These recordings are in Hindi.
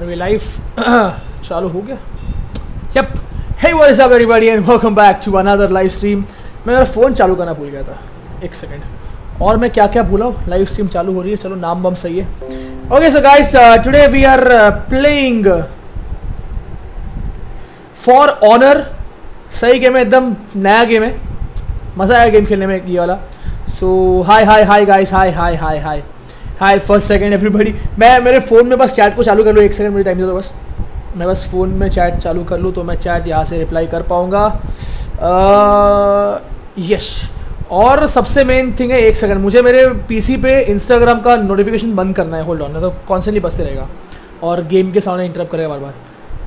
We live? चालू हो गया. Hey, what is up, everybody, and welcome back to another live stream. मैं मेरा फ़ोन चालू करना भूल गया था। एक सेकंड और मैं क्या क्या भूला हूँ? लाइव स्ट्रीम चालू हो रही है। चलो, नाम बम सही है। Okay so guys today we are playing For Honor सही गेम है, एकदम नया गेम है। मज़ा आया गेम खेलने में ये वाला। So hi hi hi guys hi hi hi hi hi first second everybody मैं, मेरे फ़ोन में बस चैट को चालू कर लूँ, एक सेकंड मुझे टाइम दे दो बस। मैं बस फ़ोन में चैट चालू कर लूँ तो मैं चैट यहाँ से रिप्लाई कर पाऊँगा। यश और सबसे मेन थिंग है, एक सेकंड मुझे मेरे पीसी पे इंस्टाग्राम का नोटिफिकेशन बंद करना है होल्ड ऑन तो कॉन्स्टेंटली बजते रहेगा। और गेम के साउंड इंटरप्ट करेगा बार बार।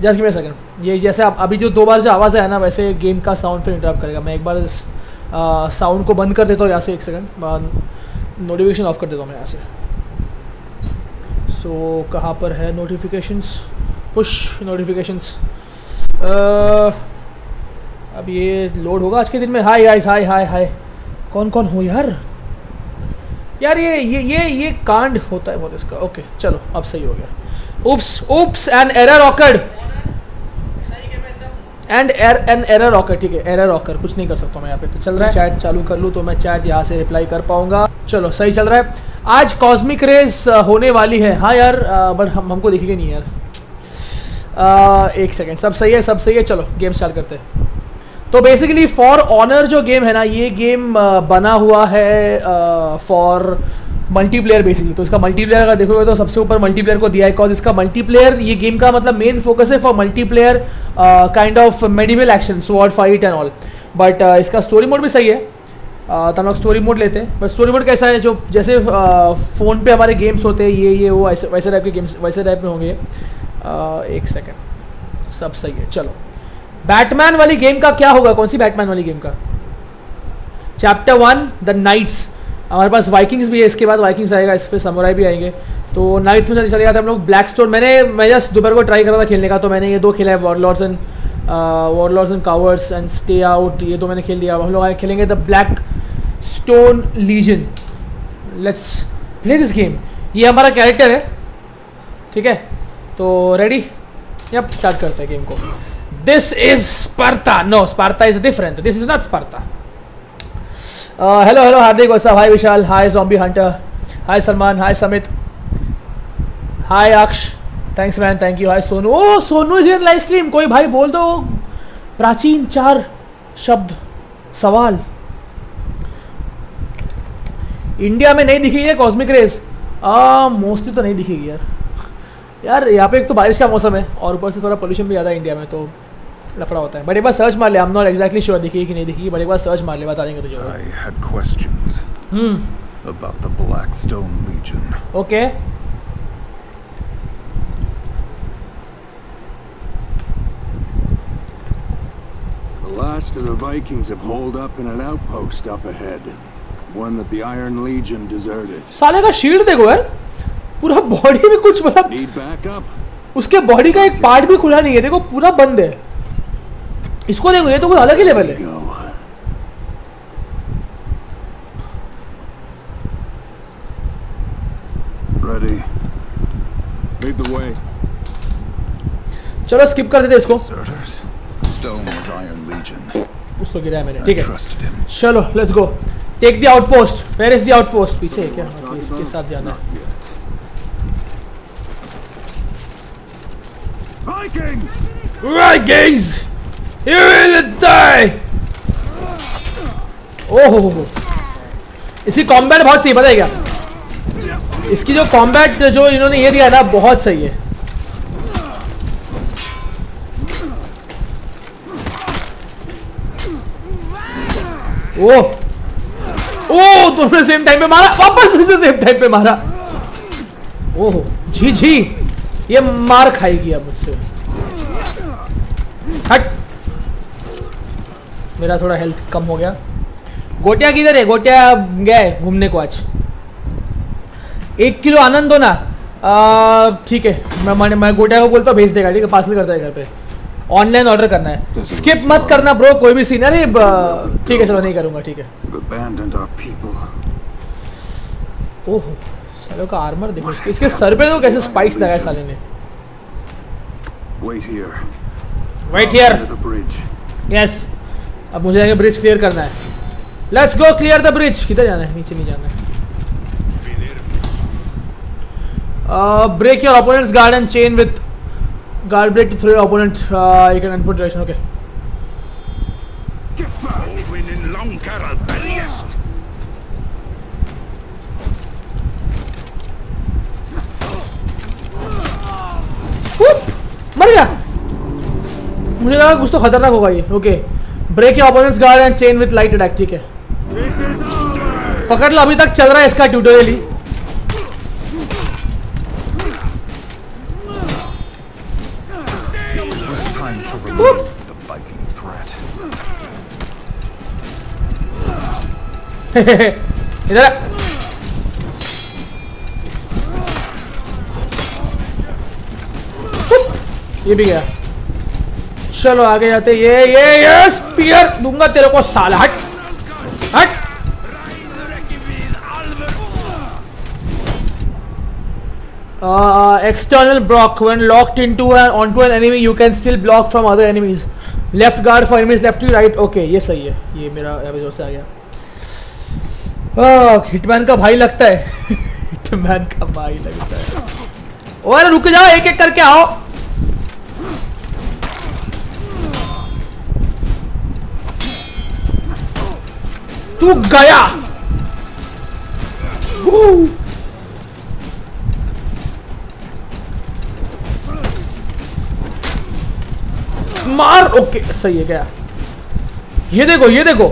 जस्ट गिव सेकंड ये, जैसे आप, अभी जो दो बार जो आवाज़ आया ना, वैसे गेम का साउंड फिर इंटरप्ट करेगा। मैं एक बार साउंड को बंद कर देता हूँ यहाँ से, एक सेकंड नोटिफिकेशन ऑफ़ कर देता हूँ मैं यहाँ से। सो so, कहाँ पर है नोटिफिकेशंस पुश नोटिफिकेशंस अब ये लोड होगा आज के दिन में। हाय गाइस हाय हाय हाय कौन कौन हो यार? यार ये ये ये ये कांड होता है बहुत इसका। ओके चलो अब सही हो गया। Oops oops and error occurred and uh an error occur ठीक है? एरर ऑकर कुछ नहीं कर सकता मैं यहाँ पे। तो चल रहा है। चैट चालू कर लूँ तो मैं चैट यहाँ से रिप्लाई कर पाऊँगा। चलो सही चल रहा है। आज कॉस्मिक रेस होने वाली है। हाँ यार बट हम हमको दिखेगा नहीं यार। आ, एक सेकेंड सब सही है सब सही है। चलो गेम स्टार्ट करते हैं। तो बेसिकली फॉर ऑनर जो गेम है ना ये गेम बना हुआ है फॉर मल्टीप्लेयर बेसिकली तो इसका मल्टीप्लेयर अगर देखोगे तो सबसे ऊपर मल्टीप्लेयर को दिया है बिकॉज़ इसका मल्टीप्लेयर ये गेम का मतलब मेन फोकस है for multiplayer kind of medieval action sword fight and all but इसका स्टोरी मोड भी सही है। तो हम लोग स्टोरी मोड लेते हैं। बट स्टोरी मोड कैसा है? जो जैसे फ़ोन पे हमारे गेम्स होते हैं, ये ये, वो, ऐसे, वैसे टाइप के गेम्स वैसे टाइप में होंगे। एक सेकेंड सब सही है। चलो। बैटमैन वाली गेम का क्या होगा? कौन सी बैटमैन वाली गेम का? चैप्टर वन द नाइट्स हमारे पास वाइकिंग्स भी है, इसके बाद वाइकिंग्स आएगा, इस पर समोराई भी आएँगे। तो नाइट में चले जाते हम लोग। ब्लैक स्टोन मैंने, मैं जस्ट दोपहर को ट्राई करा था खेलने का तो मैंने ये दो खेला है Warlords and Warlords and cowards and stay out ये दो मैंने खेल दिया। हम लोग आए खेलेंगे the Blackstone Legion let's play this game ये हमारा कैरेक्टर है, ठीक है? तो रेडी अब स्टार्ट करते हैं गेम को। This is Sparta no Sparta is different this is not Sparta hello hello Hardik Vasa hi Vishal hi zombie hunter hi Salman hi Samit hi Aksh thanks man thank you hi Sonu oh Sonu is in live stream कोई भाई बोल दो प्राचीन चार शब्द सवाल इंडिया में नहीं दिखेगी है कॉस्मिक रेस मोस्टली तो नहीं दिखेगी यार यार यहाँ पे एक तो बारिश का मौसम है और ऊपर से थोड़ा पोल्यूशन भी ज़्यादा है इंडिया में तो लफड़ा होता है बट एक बार सर्च मार ले I am not exactly sure दिखेगी कि नहीं दिखेगी बट एक बार सर्च मार ले बता देंगे तुझे I had questions hmm about the Blackstone Legion. Okay The last of the Vikings have holed up in an outpost up ahead. One that the Iron Legion deserted. साले का शील्ड देखो यार पूरा बॉडी में कुछ मतलब Need backup? उसके बॉडी का एक पार्ट भी खुला नहीं है देखो पूरा बंद है इसको देखो ये तो कोई अलग ही लेवल है। Ready? Lead the way. चलो स्किप कर देते इसको. कुछ तो गिरा है मैंने ठीक है। चलो let's go take the outpost where is the outpost पीछे है क्या? Okay, इसके साथ जाना है। Vikings! Vikings! You will die! ओहो इसकी कॉम्बैट बहुत सही, पता है क्या? इसकी जो कॉम्बैट जो इन्होंने ये दिया ना, बहुत सही है। ओ ओ दोनों सेम टाइम पे मारा, वापस से सेम टाइम पे मारा। ओहो, जी जी, ये मार खाएगी अब मुझसे हट मेरा थोड़ा हेल्थ कम हो गया। गोटिया किधर है? गोटिया गया है घूमने को आज। एक किलो आनंद दो ना। ठीक है मैं मैं, मैं गोटिया को बोलता हूँ भेज देगा ठीक है? पार्सल करता है घर पे। ऑनलाइन ऑर्डर करना है। स्किप मत करना ब्रो कोई भी सीन अरे ठीक है चलो नहीं करूँगा ठीक है. ओहो सालों का आर्मर देखो इसके इसके सर पे तो कैसे स्पाइक्स लगाए साले ने। Wait here. Wait here yes अब मुझे आगे ब्रिज क्लियर करना है। Let's go clear the bridge किधर जाना है? नीचे नहीं जाना है। Break your opponent's guard and chain with guard break to throw opponent you can input direction okay. मर गया। मुझे लगा कुछ तो खतरनाक होगा ये। Okay break your opponent's guard and chain with light attack ठीक है? पकड़ लो अभी तक चल रहा है इसका ट्यूटोरियल ही. इधर। ये भी गया। चलो, आगे जाते ये ये यस पियर दूँगा तेरे को साल। हट। हट। External block one locked in an on to an enemy you can still block from other enemies left guard for enemies left to right okay ये सही है। ये मेरा अभी ज़ोर से आ गया। हिटमैन का भाई लगता है। हिटमैन का भाई लगता है। और रुक जाओ एक एक करके आओ। तू गया। मार ओके सही है क्या? ये देखो ये देखो।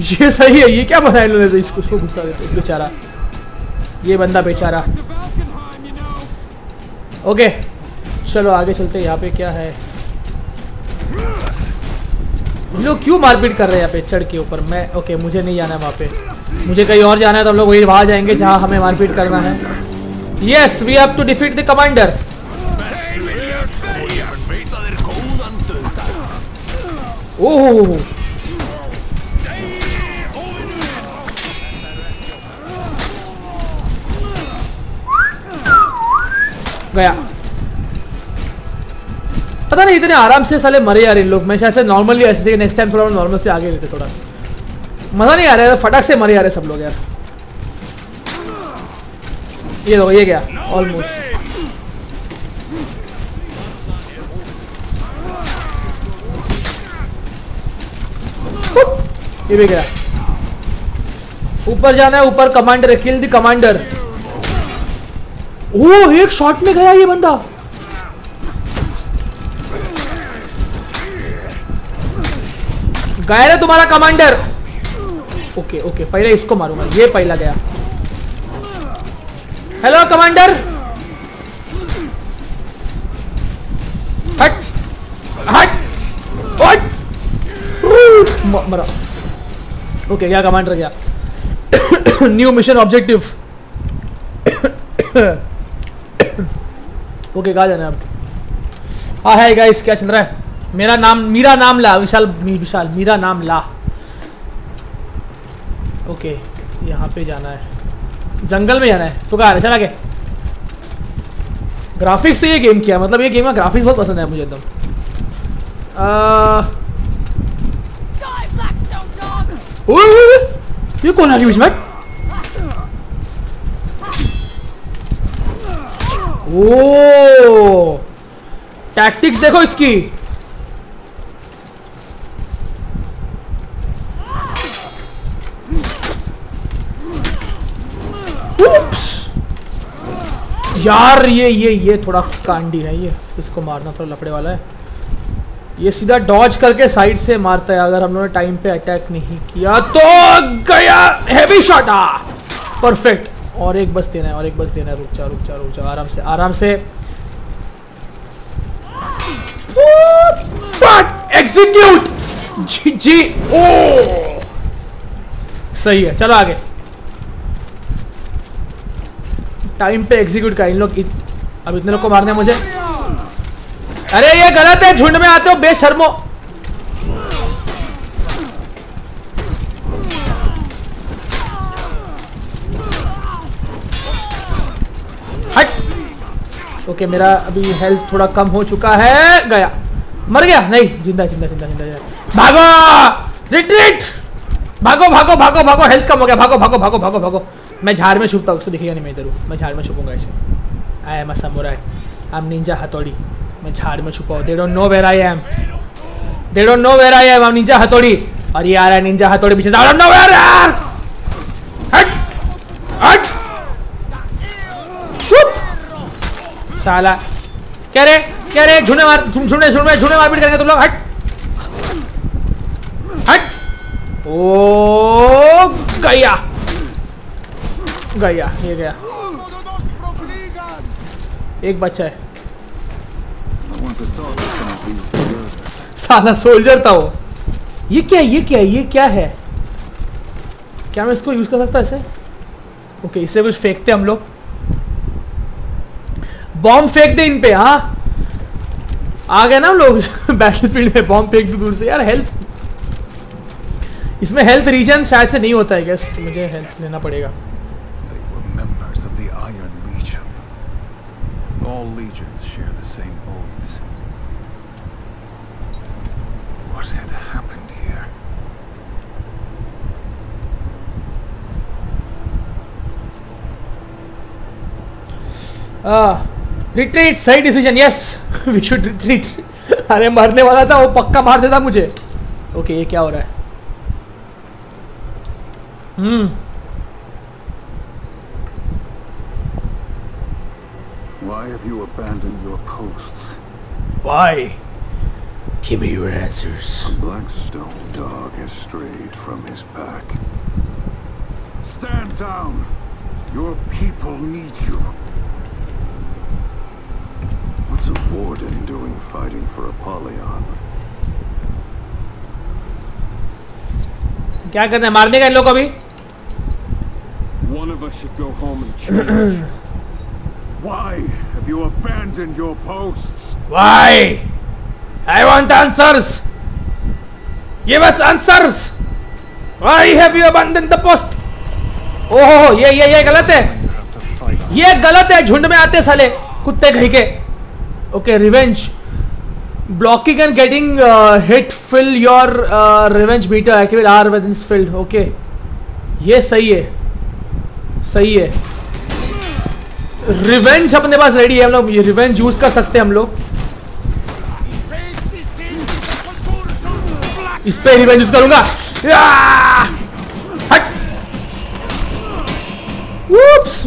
ये सही है ये क्या बनाया इन्होंने से इसको इसको गुस्सा देते बेचारा। ये बंदा बेचारा। ओके चलो आगे चलते हैं यहाँ पे क्या है? लोग क्यों मारपीट कर रहे हैं यहाँ पे चढ़ के ऊपर? मैं ओके मुझे नहीं जाना है वहाँ पे। मुझे कहीं और जाना है तो हम लोग वही वहाँ जाएँगे जहाँ हमें मारपीट करना है। Yes we have to defeat the commander oh. गया। पता नहीं, इतने आराम से साले मरे यार इन लोग। मैं शायद से नॉर्मली ऐसे थे नेक्स्ट टाइम थोड़ा नॉर्मल से आगे रहते थोड़ा। मज़ा नहीं आ रहा है, फटाक से मरे आ रहे सब लोग यार। ये देखो, ये क्या? ऑलमोस्ट ये भी गया। ऊपर जाना है, ऊपर कमांडर है किल द कमांडर ओ एक शॉट में गया ये बंदा। गया ना तुम्हारा कमांडर ओके ओके, पहले इसको मारूँगा। ये पहला गया। हेलो कमांडर हट हट हट। मरा। ओके, गया कमांडर गया। न्यू मिशन ऑब्जेक्टिव ओके, कहा जाना अब? हाँ है गाइस क्या चल रहा है? मेरा नाम मीरा नाम ला विशाल मी, विशाल मीरा नाम ला। ओके यहाँ पे जाना है। जंगल में जाना है। तो कहा चला के ग्राफिक्स से ये गेम किया मतलब ये गेम का ग्राफिक्स बहुत पसंद है मुझे एकदम। ये कौन गया बीच में ओ टैक्टिक्स देखो इसकी। यार, ये ये ये थोड़ा कांडी है ये, इसको मारना थोड़ा लफड़े वाला है। ये सीधा डॉज करके साइड से मारता है, अगर हम लोगों ने टाइम पे अटैक नहीं किया तो गया हैवी शॉट आ। परफेक्ट और एक बस देना है, और एक बस देना है, रुक जा रुक जा रुक जा, आराम से आराम से। एग्जीक्यूट जी जी, ओ। सही है, चलो आगे। टाइम पे एग्जीक्यूट का इन लोग इत, अब इतने लोग को मारने मुझे। अरे ये गलत है झुंड में आते हो बेशर्मो। हट। ओके मेरा अभी हेल्थ थोड़ा कम हो चुका है। गया। मर गया? नहीं ज़िंदा ज़िंदा ज़िंदा ज़िंदा ज़िंदा भागो! रिट्रीट भागो भागो भागो भागो हेल्थ कम हो गया। भागो भागो भागो भागो भागो। मैं झाड़ में छुपता हूँ, उसको दिखेगा नहीं मैं इधर हूँ मैं झाड़ में छुपूँगा ऐसे। I am a I am Ninja Hattori. मैं झाड़ में छुपा हूँ। They don't know where I am they don't know where I am I Ninja Hattori. और ये आ रहा है निंजा हथौड़ी पीछे से। नो हट! साला। क्या रे क्या रे झुंडे मार झुंडे झुंडे झुंडे मारपीट करेंगे तुम लोग, हट! हट! ओ, गया। गया, ये गया। एक बच्चा है. साला सोल्जर था वो। ये क्या ये क्या है, ये क्या है? क्या मैं इसको यूज़ कर सकता ऐसे ओके इससे कुछ फेंकते हम लोग। बॉम्ब फेंक दे इन पे हाँ। आ गए ना हम लोग बैटलफील्ड में बॉम्ब फेंक दो दूर से। यार हेल्थ इसमें हेल्थ रीजन शायद से नहीं होता है गैस मुझे हेल्थ लेना पड़ेगा They were members of the Iron Legion. All legions share the same oaths. What had happened here? Retreat सही decision yes we should retreat अरे मरने वाला था वो पक्का मार देता मुझे ओके okay, ये क्या हो रहा है हम्म Why have you abandoned your posts? Why? Give me your answers. A Blackstone dog has strayed from his pack. Stand down! Your people need you. What's a warden doing fighting for Apollyon? क्या करना है मारने का इन लोग को अभी One of us should go home and change. Why have you abandoned your posts? Why? I want answers. Give us answers. Why have you abandoned the post? ओहो ये ये ये गलत है. ये गलत है झुंड में आते साले कुत्ते कहीं के okay revenge blocking and getting hit fill your revenge meter activate R within field okay ये सही है सही है रिवेंज अपने पास रेडी है हम लोग। रिवेंज यूज़ कर सकते हैं हम लोग। इस पे रिवेंज यूज़ करूँगा! हट!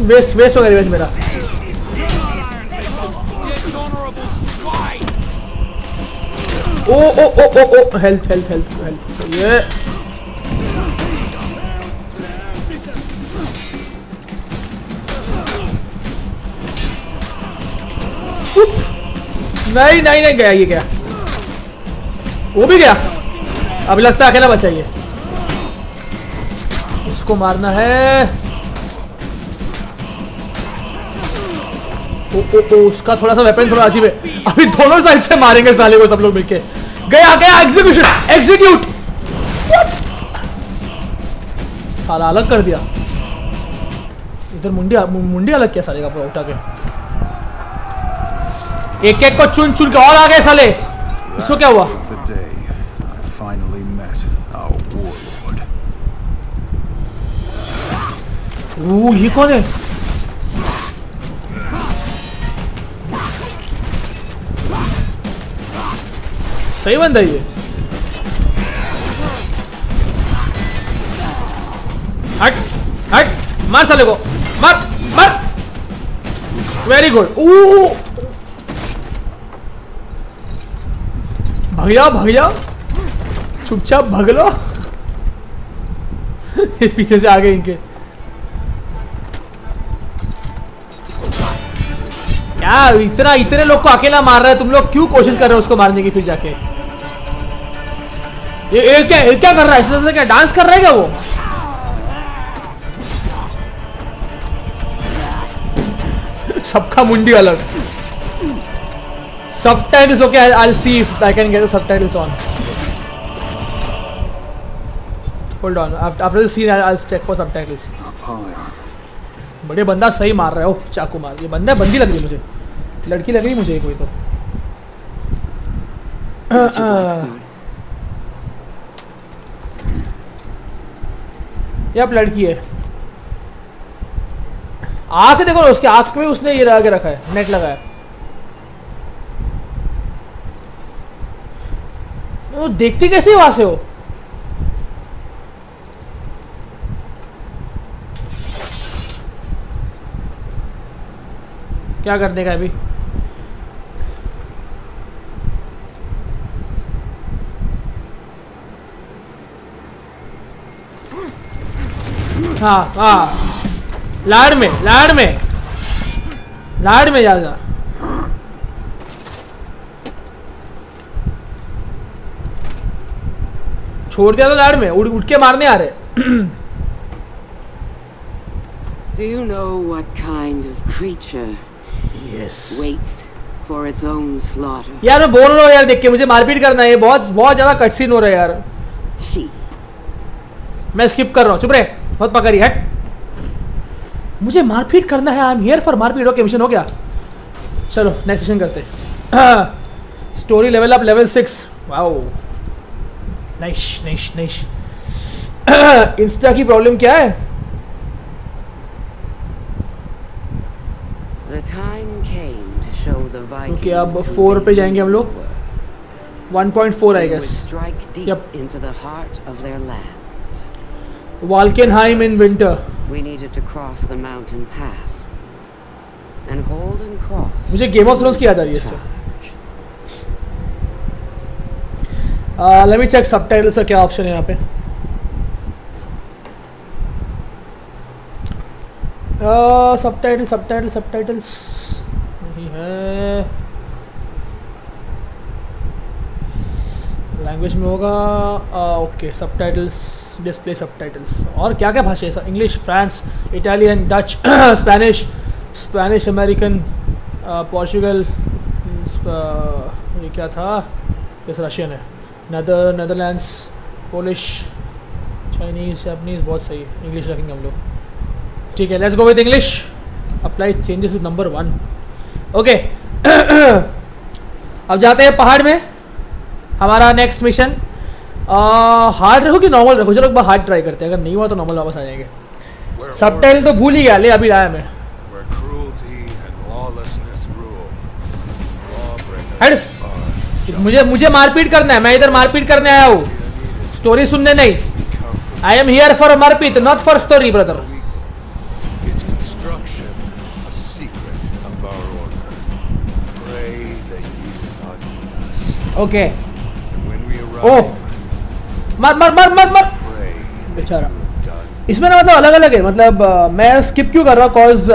वेस्ट वेस्ट हो गया रिवेंज मेरा। ओ ओ ओ ओ ओ। हेल्थ हेल्थ हेल्थ हेल्थ ये। नहीं नहीं नहीं गया ये गया वो भी गया? अब लगता है अकेला बचा ये। इसको मारना है। ओ, ओ, ओ, उसका थोड़ा सा वेपन थोड़ा अजीब है। अभी दोनों साइड से मारेंगे साले को सब लोग मिलके। गया गया एग्जीक्यूशन एग्जीक्यूट साला अलग कर दिया। इधर मुंडी मुंडी अलग किया साले का पूरा उठा के। एक एक को चुन चुन के और आ गए साले। इसको क्या हुआ. ओ ये कौन है? सही बंदा ये। हट हट मार साले को। मार मार। वेरी गुड ओ भग जाओ जाओ चुपचाप भग लो। पीछे से आ गए इनके। क्या इतना इतने लोग को अकेला मार रहा है? तुम लोग क्यों कोशिश कर रहे हो उसको मारने की फिर जाके? ये, ये क्या ये क्या कर रहा है? ज़्यादा क्या डांस कर रहा है क्या वो? सबका मुंडी अलग। Subtitles okay I'll, I'll see if I can get the subtitles on hold on after, after the scene I'll, I'll check for subtitles. बड़े बंदा सही मार रहा है ओ चाकू मार ये बंदा बंदी लग रही मुझे लड़की लग रही मुझे कोई तो. ये अब लड़की है आँख देखो उसके आँख में उसने ये लगा के रखा है नेट लगाया वो देखती कैसे वहाँ से हो क्या कर देगा अभी? हाँ हाँ। लाड़ में लाड़ में। लाड़ में जाएगा छोड़ दिया तो लाड़ में उड़ उठ के मारने आ रहे। Do you know what kind of creature yes waits for its own slaughter? यार मैं बोल रहा हूँ यार देख के मुझे मारपीट करना है ये बहुत बहुत ज़्यादा कटसीन हो रहा है यार। Sheep. मैं स्किप कर रहा हूँ चुप रहे बहुत पकड़ी हट। मुझे मारपीट करना है आई एम हियर फॉर मारपीट ओके मिशन हो गया। चलो नेक्स्ट मिशन करते story level up level six wow nice nice nice Insta की प्रॉब्लम क्या है? ओके अब फोर पे जाएँगे हम लोग. 1.4 I guess yep into in winter we needed to cross the mountain pass and hold and cross मुझे गेम ऑफ़ थ्रोन्स की याद आ रही है sir let me check subtitles का क्या ऑप्शन है यहाँ पे? सबटाइटल सबटाइटल सबटाइटल्स नहीं है। लैंग्वेज में होगा ओके सबटाइटल्स डिस्प्ले सबटाइटल्स और क्या क्या भाषा है sir English France Italian Dutch Spanish Spanish American Portugal ये क्या था? यस रशियन है। नदर नदरलैंड्स पोलिश चाइनीज़ जापनीज़ बहुत सही इंग्लिश रखेंगे हम लोग। ठीक है let's go with English apply changes with number one okay अब जाते हैं पहाड़ में। हमारा नेक्स्ट मिशन हार्ड रखो कि नॉर्मल रखो? चलो एक बार हार्ड ट्राई करते हैं। अगर नहीं हुआ तो नॉर्मल वापस आ जाएँगे। सब तो भूल ही गया ले अभी लाया मैं। Order- मुझे मुझे मारपीट करना है मैं इधर मारपीट करने आया हूँ। स्टोरी सुनने नहीं। आई एम हियर फॉर मारपीट not for story brother. Okay arrive, मार मार मार मार मार। बेचारा। इसमें ना मतलब अलग अलग है मतलब अ, मैं स्किप क्यों कर रहा हूँ? कॉज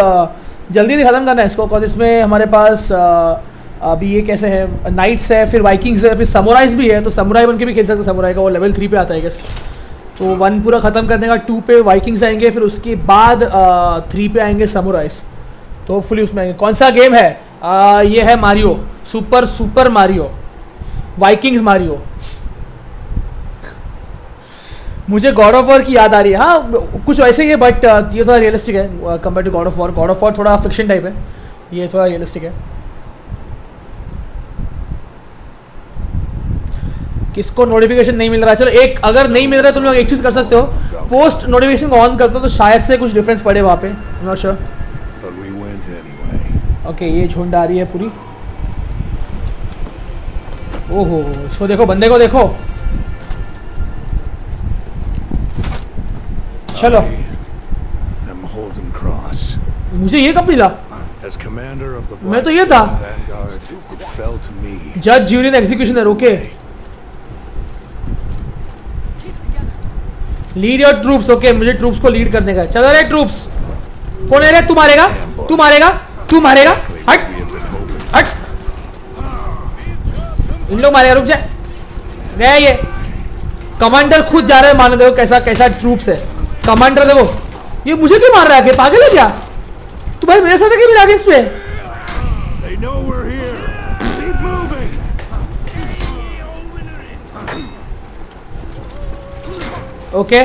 जल्दी ख़त्म करना है इसको कॉज इसमें हमारे पास अ, अभी ये कैसे है? नाइट्स है फिर वाइकिंग्स है फिर समोराइज भी है तो समुराई बन के भी खेल सकते समुराई का वो लेवल थ्री पे आता है गेस तो वन पूरा ख़त्म करने का टू पे वाइकिंग्स आएँगे फिर उसके बाद थ्री पे आएँगे समोराइज तो होपफुली उसमें आएँगे। कौन सा गेम है? अ, ये है Mario super super Mario Vikings Mario मुझे गॉड ऑफ़ वॉर की याद आ रही है। हाँ कुछ वैसे ही है बट ये थोड़ा रियलिस्टिक है। Compare to God of War God of War थोड़ा फिक्शन टाइप है। ये थोड़ा रियलिस्टिक है। किसको नोटिफिकेशन नहीं मिल रहा? है चलो एक अगर नहीं मिल रहा है तुम लोग एक चीज़ कर सकते हो। पोस्ट नोटिफिकेशन को ऑन कर दो तो शायद से कुछ डिफरेंस पड़े वहाँ पे। Not sure. ओके ये झुंड आ रही है पूरी। ओहो इसको देखो बंदे को देखो। चलो. मुझे ये कब मिला? मैं तो ये था। जज jury executioner okay lead your troops okay मुझे ट्रूप्स को लीड करने का चलो रे ट्रूप्स कौन है रे? तू मारेगा? तू मारेगा? तू मारेगा? हट। हट। इन लोग मारेगा, रुक जा। गया ये। कमांडर खुद जा रहे हैं मारने देखो कैसा कैसा ट्रूप्स है। कमांडर देखो। ये मुझे क्यों मार रहा है? पागल है क्या? तू भाई मेरे साथ है कि मेरे इस पे? ओके?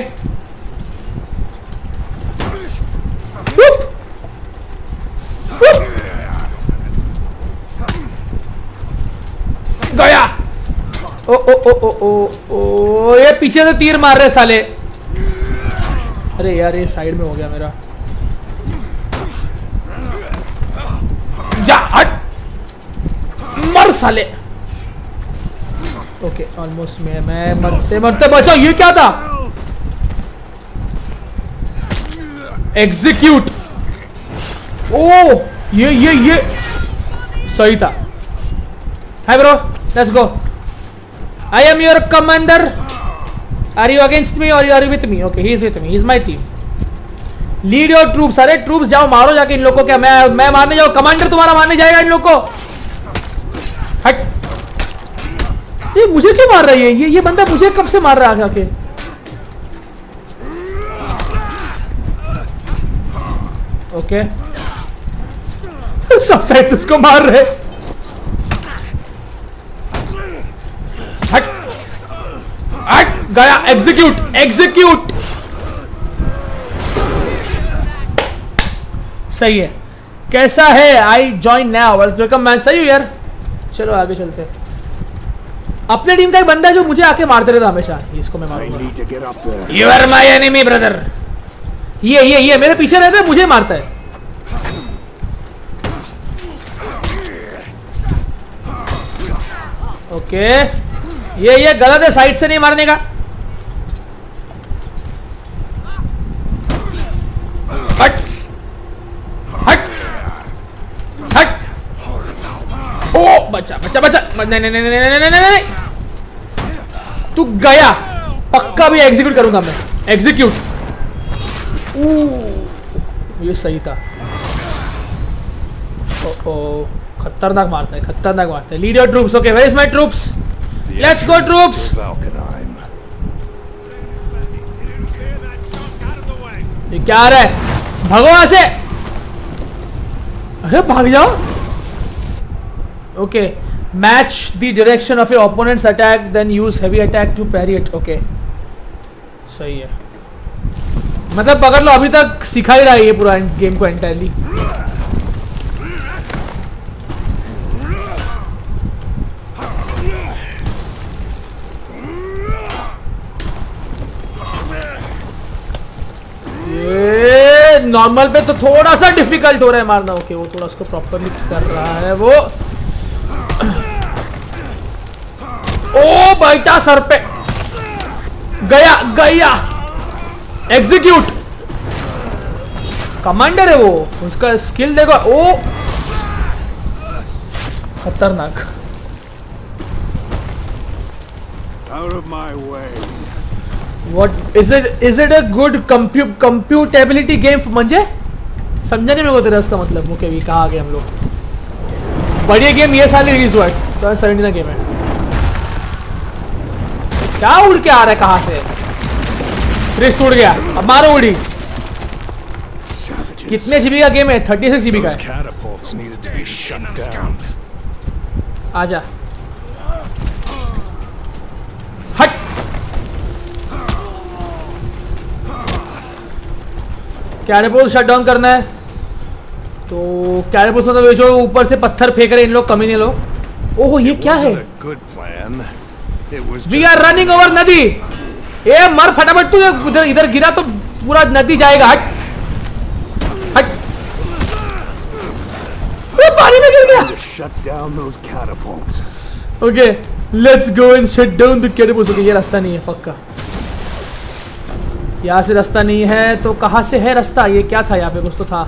गया! ओ ओ ओ ओ ओ ओ, ये पीछे से तीर मार रहे साले। अरे यार, ये साइड में हो गया मेरा। जा, हट! मर साले। ओके ऑलमोस्ट मैं मैं मरते मरते बचा, ये क्या था? एग्जीक्यूट ओ ये ये ये. सही था. Hi bro let's go I am your commander are you against me और you are with me okay he is with me is my team lead your troops अरे ट्रूप्स जाओ, मारो जाके इन लोगों को क्या? मैं मैं मारने जाऊँ? कमांडर तुम्हारा मारने जाएगा इन लोग को? हट. ये मुझे क्यों मार रही है? ये ये बंदा मुझे कब से मार रहा है आके? ओके सब साइड उसको मार रहे हट। हट, गया। एग्जीक्यूट एग्जीक्यूट सही है। कैसा है? I join now welcome man सही हो यार। चलो, आगे चलते हैं। अपने टीम का एक बंदा है जो मुझे आके मारते रहता हमेशा। इसको मैं मारूँगा. You are my enemy brother ये ये ये मेरे पीछे रहता है मुझे मारता है। ओके ये ये गलत है साइड से नहीं मारने का। बचा बचा बचा नहीं नहीं नहीं नहीं नहीं नहीं नहीं तू गया। पक्का भी एग्जीक्यूट करूँगा मैं एग्जीक्यूट ये सही था। ओ खतरनाक मारता है, खतरनाक मारता है। Lead your troops okay where is my troops let's go troops ये क्या रहा है? भगवान से। अरे, भाग जाओ। Okay match the direction of your opponents attack then use heavy attack to parry it okay सही है। मतलब पकड़ लो अभी तक सिखा ही रहा है ये पूरा गेम को एंटायरली नॉर्मल पे तो थोड़ा सा डिफ़िकल्ट हो रहा है मारना। ओके okay, वो थोड़ा उसको प्रॉपरली कर रहा है वो। ओ बैठा सर पे। गया गया। एग्जीक्यूट कमांडर है वो। उसका स्किल देखो। ओ। खतरनाक। Out of my way. What is it is it a good computability game म्हणजे समझा नहीं मेरे को तेरा उसका मतलब। मुके भी कहा आ गए हम लोग? बढ़िया गेम ये साल रिलीज़ हुआ है। तो सेवेंटी गेम है। क्या उड़ के आ रहा है कहाँ से? रिस्ट उड़ गया। अब मारो उड़ी। कितने जीबी का गेम है? थर्टी सिक्स जीबी का है। Down. आजा। हट। कैरेपोल शट डाउन करना है। तो कैरेपोल मतलब ये जो ऊपर से पत्थर फेंक रहे इन लोग कमी नहीं लोग? ओह, ये क्या है? वी आर रनिंग ओवर नदी। ए, मर फटाफट, तू इधर इधर गिरा तो पूरा नदी जाएगा, हट। हट। वो पानी में गिर गया। Shut down those catapults. Okay let's go and shut down the catapults okay ये रास्ता नहीं है, पक्का। यहाँ से रास्ता नहीं है तो कहाँ से है रास्ता? ये क्या था? यहाँ पे कुछ तो था।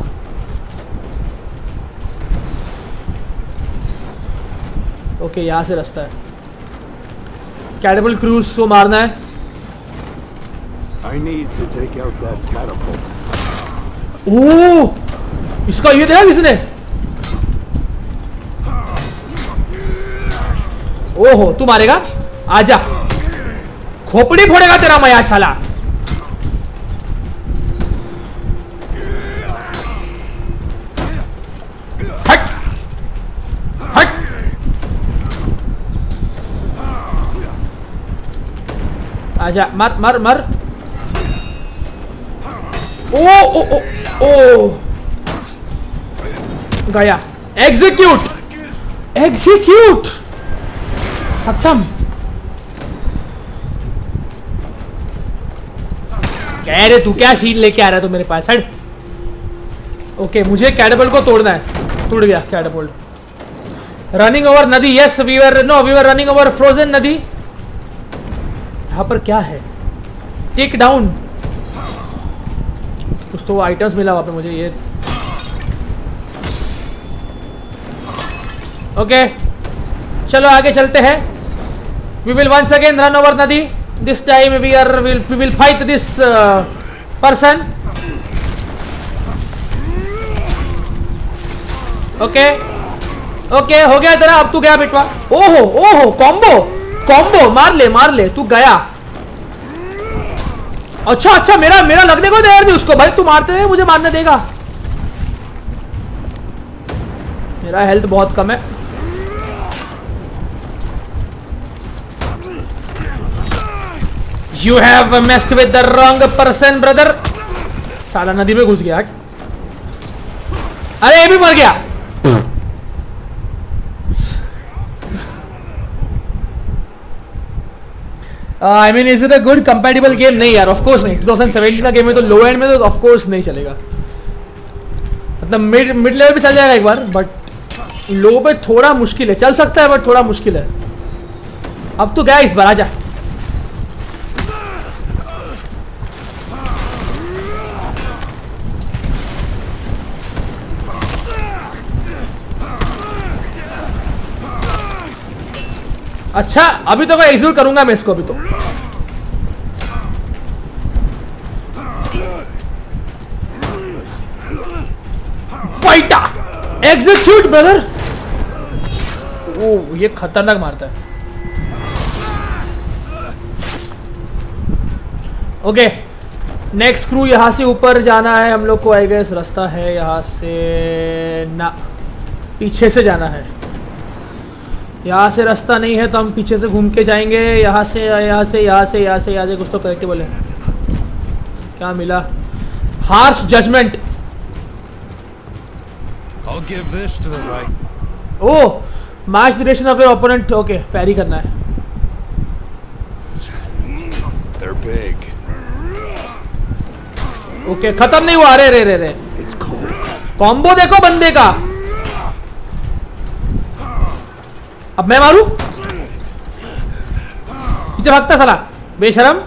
ओके यहाँ से रास्ता है। कैरेबल क्रूज को मारना है। I need to take out that catapult. ओह! इसका ये देखा किसने? ओहो तू मारेगा? आजा। खोपड़ी फोड़ेगा तेरा मैं आज साला। आजा मर मर मर। ओ ओ ओ, ओ। गया। एग्जीक्यूट एग्जीक्यूट खत्म। कह रहे तू क्या शील लेके आ रहा तू तो मेरे पास? हट ओके मुझे कैडबल को तोड़ना है। टूट गया कैडबोल्ट रनिंग ओवर नदी yes we were no we were running over frozen नदी। यहाँ पर क्या है? टेक डाउन कुछ तो आइटम्स मिला वहाँ पे मुझे ये। ओके चलो आगे चलते हैं। We will once again run over नदी। This time we are will we will fight this person okay okay हो गया तेरा। अब तू गया बेटवा ओहो ओहो कॉम्बो कॉम्बो मार ले मार ले, तू गया। अच्छा अच्छा मेरा मेरा लगने को देर नहीं उसको। भाई, तू मारते रहे मुझे मारने देगा। मेरा हेल्थ बहुत कम है। You have messed with the wrong person brother साला नदी में घुस गया। अरे, ये भी मर गया। I mean is it a good compatible game नहीं यार ऑफ़ कोर्स नहीं। 2017 का गेम है तो लो एंड में तो ऑफ़ कोर्स नहीं चलेगा। मतलब मिड मिड लेवल पे चल जाएगा एक बार बट लो पे थोड़ा मुश्किल है। चल सकता है बट थोड़ा मुश्किल है। अब तो गया इस बार आ आजा अच्छा अभी तो मैं एग्जीक्यूट करूँगा मैं इसको अभी तो। फाइटा एग्जीक्यूट ब्रदर ओ ये खतरनाक मारता है। ओके नेक्स्ट क्रू यहाँ से ऊपर जाना है। हम लोग को आई गेस रास्ता है, यहाँ से ना, पीछे से जाना है। यहाँ से रास्ता नहीं है तो हम पीछे से घूम के जाएँगे। यहाँ से यहाँ से यहाँ से यहाँ से यहाँ से कुछ तो करके बोले। क्या मिला? Harsh judgement. O match duration of your opponent okay parry करना है. ओके खत्म नहीं हुआ। अरे रे रे रे कॉम्बो देखो बंदे का। अब मैं मारू? पीछे भागता साला। बेशरम।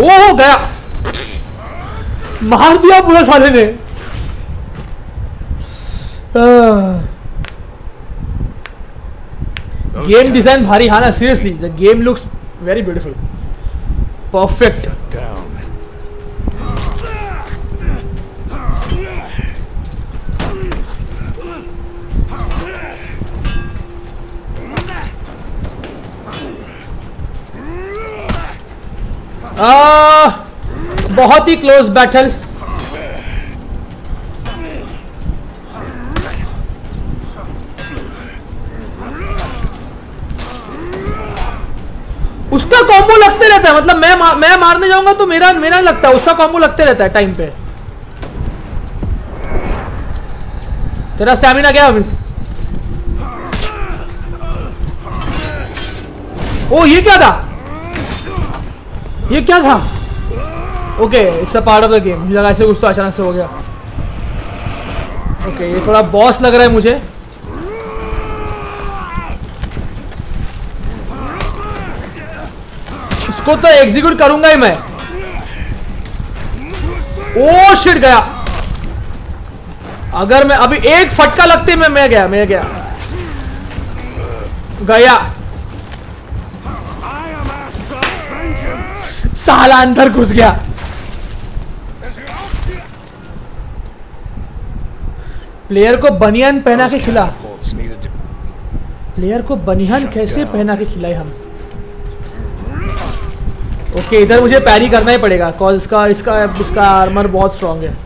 ओ हो गया। मार दिया पूरा साले ने। गेम डिज़ाइन भारी हाँ ना seriously the game looks very beautiful perfect Down. आ, बहुत ही क्लोज बैटल उसका कॉम्बो लगते रहता है मतलब मैं मा, मैं मारने जाऊँगा तो मेरा मेरा लगता उसका कॉम्बो लगते रहता है टाइम पे. तेरा स्टैमिना क्या अभी? ओ ये क्या था? ये क्या था? Okay it's a part of the game लगा ऐसे कुछ तो अचानक से हो गया। ओके ये थोड़ा बॉस लग रहा है मुझे। इसको तो एग्जीक्यूट करूँगा ही मैं। ओ शिट गया। अगर मैं, अभी एक फटका लगते में, मैं गया मैं गया। गया I am after vengeance. साला अंदर घुस गया। प्लेयर को बनियान पहना के खिला। प्लेयर को बनियान कैसे पहना के खिलाए हम? ओके okay, इधर मुझे पैरी करना ही पड़ेगा। कॉज इसका इसका इसका आर्मर बहुत स्ट्रांग है।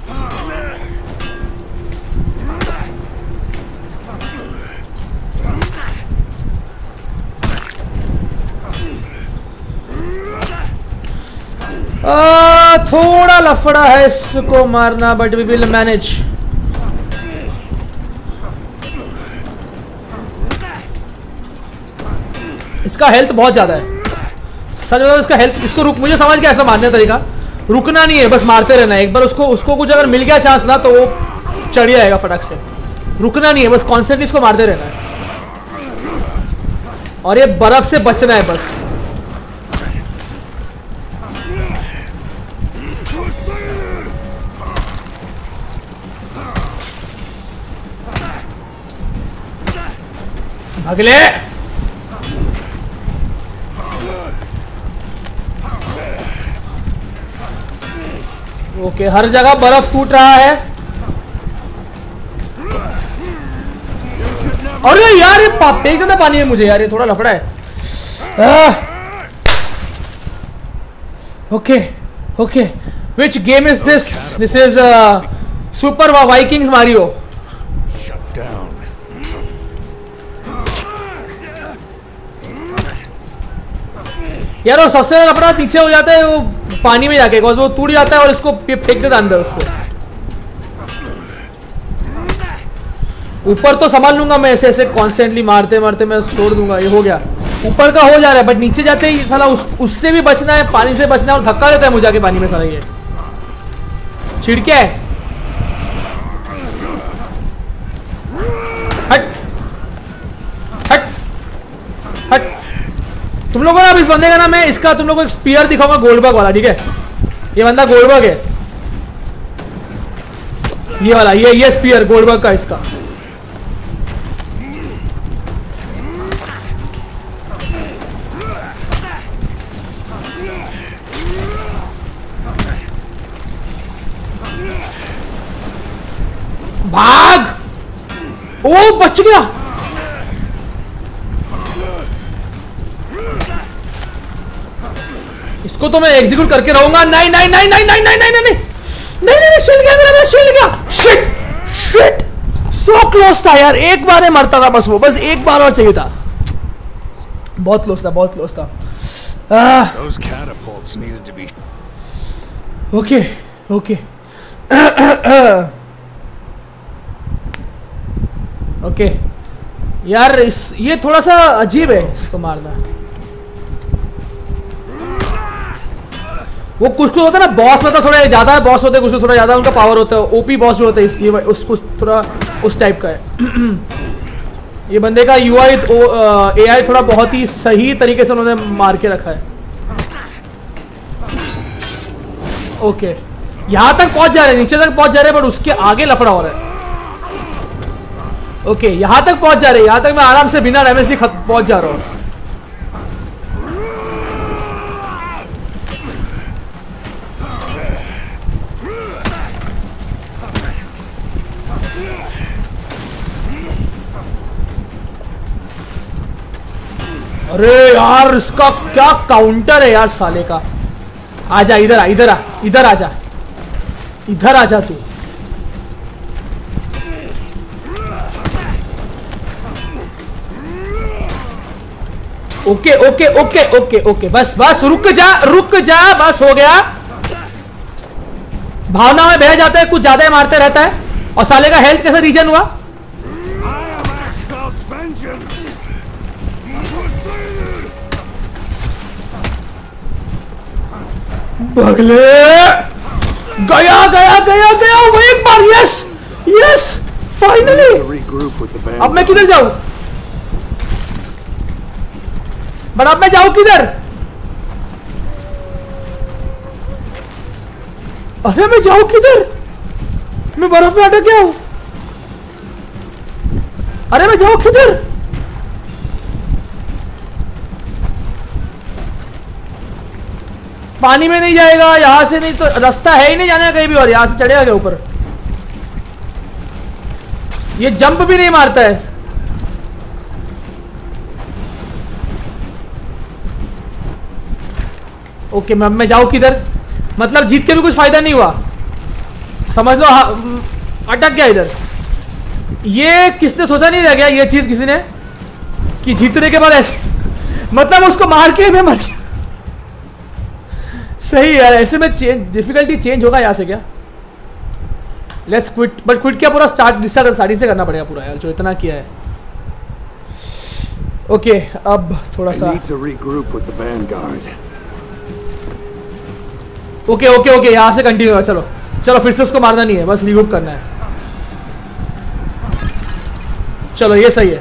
थोड़ा लफड़ा है इसको मारना बट वी विल मैनेज इसका हेल्थ बहुत ज़्यादा है। सच बताओ इसका हेल्थ इसको रुक, मुझे समझ गया ऐसा मारने तरीका। रुकना नहीं है, बस मारते रहना है। एक बार उसको उसको कुछ अगर मिल गया चांस ना तो वो चढ़ जाएगा फटक से। रुकना नहीं है, बस कॉन्सेंट्रेट इसको मारते रहना है। और ये बर्फ़ से बचना है, बस। अगले। ओके, हर जगह बर्फ़ टूट रहा है। अरे यार, ये पा- फेंक देता पानी में मुझे यार, ये थोड़ा लफड़ा है। Okay okay which game is this this is super Vikings Mario यार वो सबसे ज़्यादा लफड़ा पीछे हो जाता है वो पानी में जाके बिकॉज़ वो टूट जाता है और इसको फेंक देता अंदर उसको। ऊपर तो संभाल लूँगा मैं ऐसे ऐसे कॉन्स्टेंटली मारते मारते मैं छोड़ दूँगा ये हो गया। ऊपर का हो जा रहा है बट नीचे जाते ही साला उस, उससे भी बचना है पानी से बचना है और धक्का देता है मुझे आके पानी में साला ये। छिड़के। है हट हट हट तुम लोगों ने अब इस बंदे का नाम है, इसका तुम लोगों को एक स्पीयर दिखाऊँगा गोल्डबर्ग वाला, ठीक है? ये बंदा गोल्डबर्ग है। ये वाला, ये ये स्पीयर गोल्डबर्ग का इसका। भाग! ओ, बच गया। इसको तो मैं एग्जीक्यूट करके रहूँगा नहीं नहीं नहीं नहीं नहीं नहीं नहीं नहीं नहीं नहीं नहीं नहीं शिल गया मेरा मैं शिल गया शिट शिट सो क्लोज था यार एक बार ही मरता था बस वो बस एक बार और चाहिए था बहुत क्लोज था बहुत क्लोज था ओके ओके ओके यार इस ये थोड़ा सा अजीब है इसको मारना वो कुछ कुछ होता है ना बॉस मतलब थोड़ा ज़्यादा है बॉस होते हैं, कुछ कुछ थोड़ा ज़्यादा उनका पावर होता है ओपी बॉस जो होता है इस- ये उसको थोड़ा, उस टाइप का है। ये बंदे का यू आई ए आई थोड़ा बहुत ही सही तरीके से उन्होंने मार के रखा है। ओके यहाँ तक पहुँच जा रहे हैं, नीचे तक पहुँच जा रहे हैं बट उसके आगे लफड़ा हो रहा है। ओके यहाँ तक पहुँच जा रहे हैं, यहाँ तक मैं आराम से बिना डैमेज के पहुँच जा रहा हूँ। अरे यार, इसका क्या काउंटर है यार साले का? आजा, इधर आ इधर आ इधर आ जा इधर आ जा तू। Okay okay okay okay okay, बस बस, रुक जा रुक जा, बस, हो गया। भावना में बह जाता है, कुछ ज़्यादा मारते रहता है। और साले का हेल्थ कैसे रीजन हुआ? बगले। गया गया गया गया वो एक बार यस यस फाइनली. अब मैं किधर जाऊँ? बट अब मैं जाऊँ किधर? अरे, मैं जाऊँ किधर? मैं बर्फ़ में अटक गया हूँ। अरे, मैं जाऊँ किधर? पानी में नहीं जाएगा यहाँ से नहीं तो रास्ता है ही नहीं जाने कहीं भी और यहाँ से चढ़ेगा क्या ऊपर? ये जंप भी नहीं मारता है। ओके मैं मैं जाऊँ किधर? मतलब जीत के भी कुछ फ़ायदा नहीं हुआ। समझ लो हाँ, अटक गया इधर। ये किसने सोचा नहीं रह गया ये चीज़ किसी ने? कि जीतने के बाद ऐसे मतलब उसको मार के मैं मर गया। सही यार ऐसे में चेंज डिफिकल्टी चेंज होगा यहाँ से क्या? लेट्स क्विट बट क्विट क्या पूरा स्टार्ट स्टार्ट स्टार्टिंग से करना पड़ेगा पूरा यार जो इतना किया है। ओके okay, अब थोड़ा सा. ओके ओके ओके यहाँ से कंटिन्यू है चलो। चलो फिर से उसको मारना नहीं है बस रिग्रुप करना है। चलो ये सही है।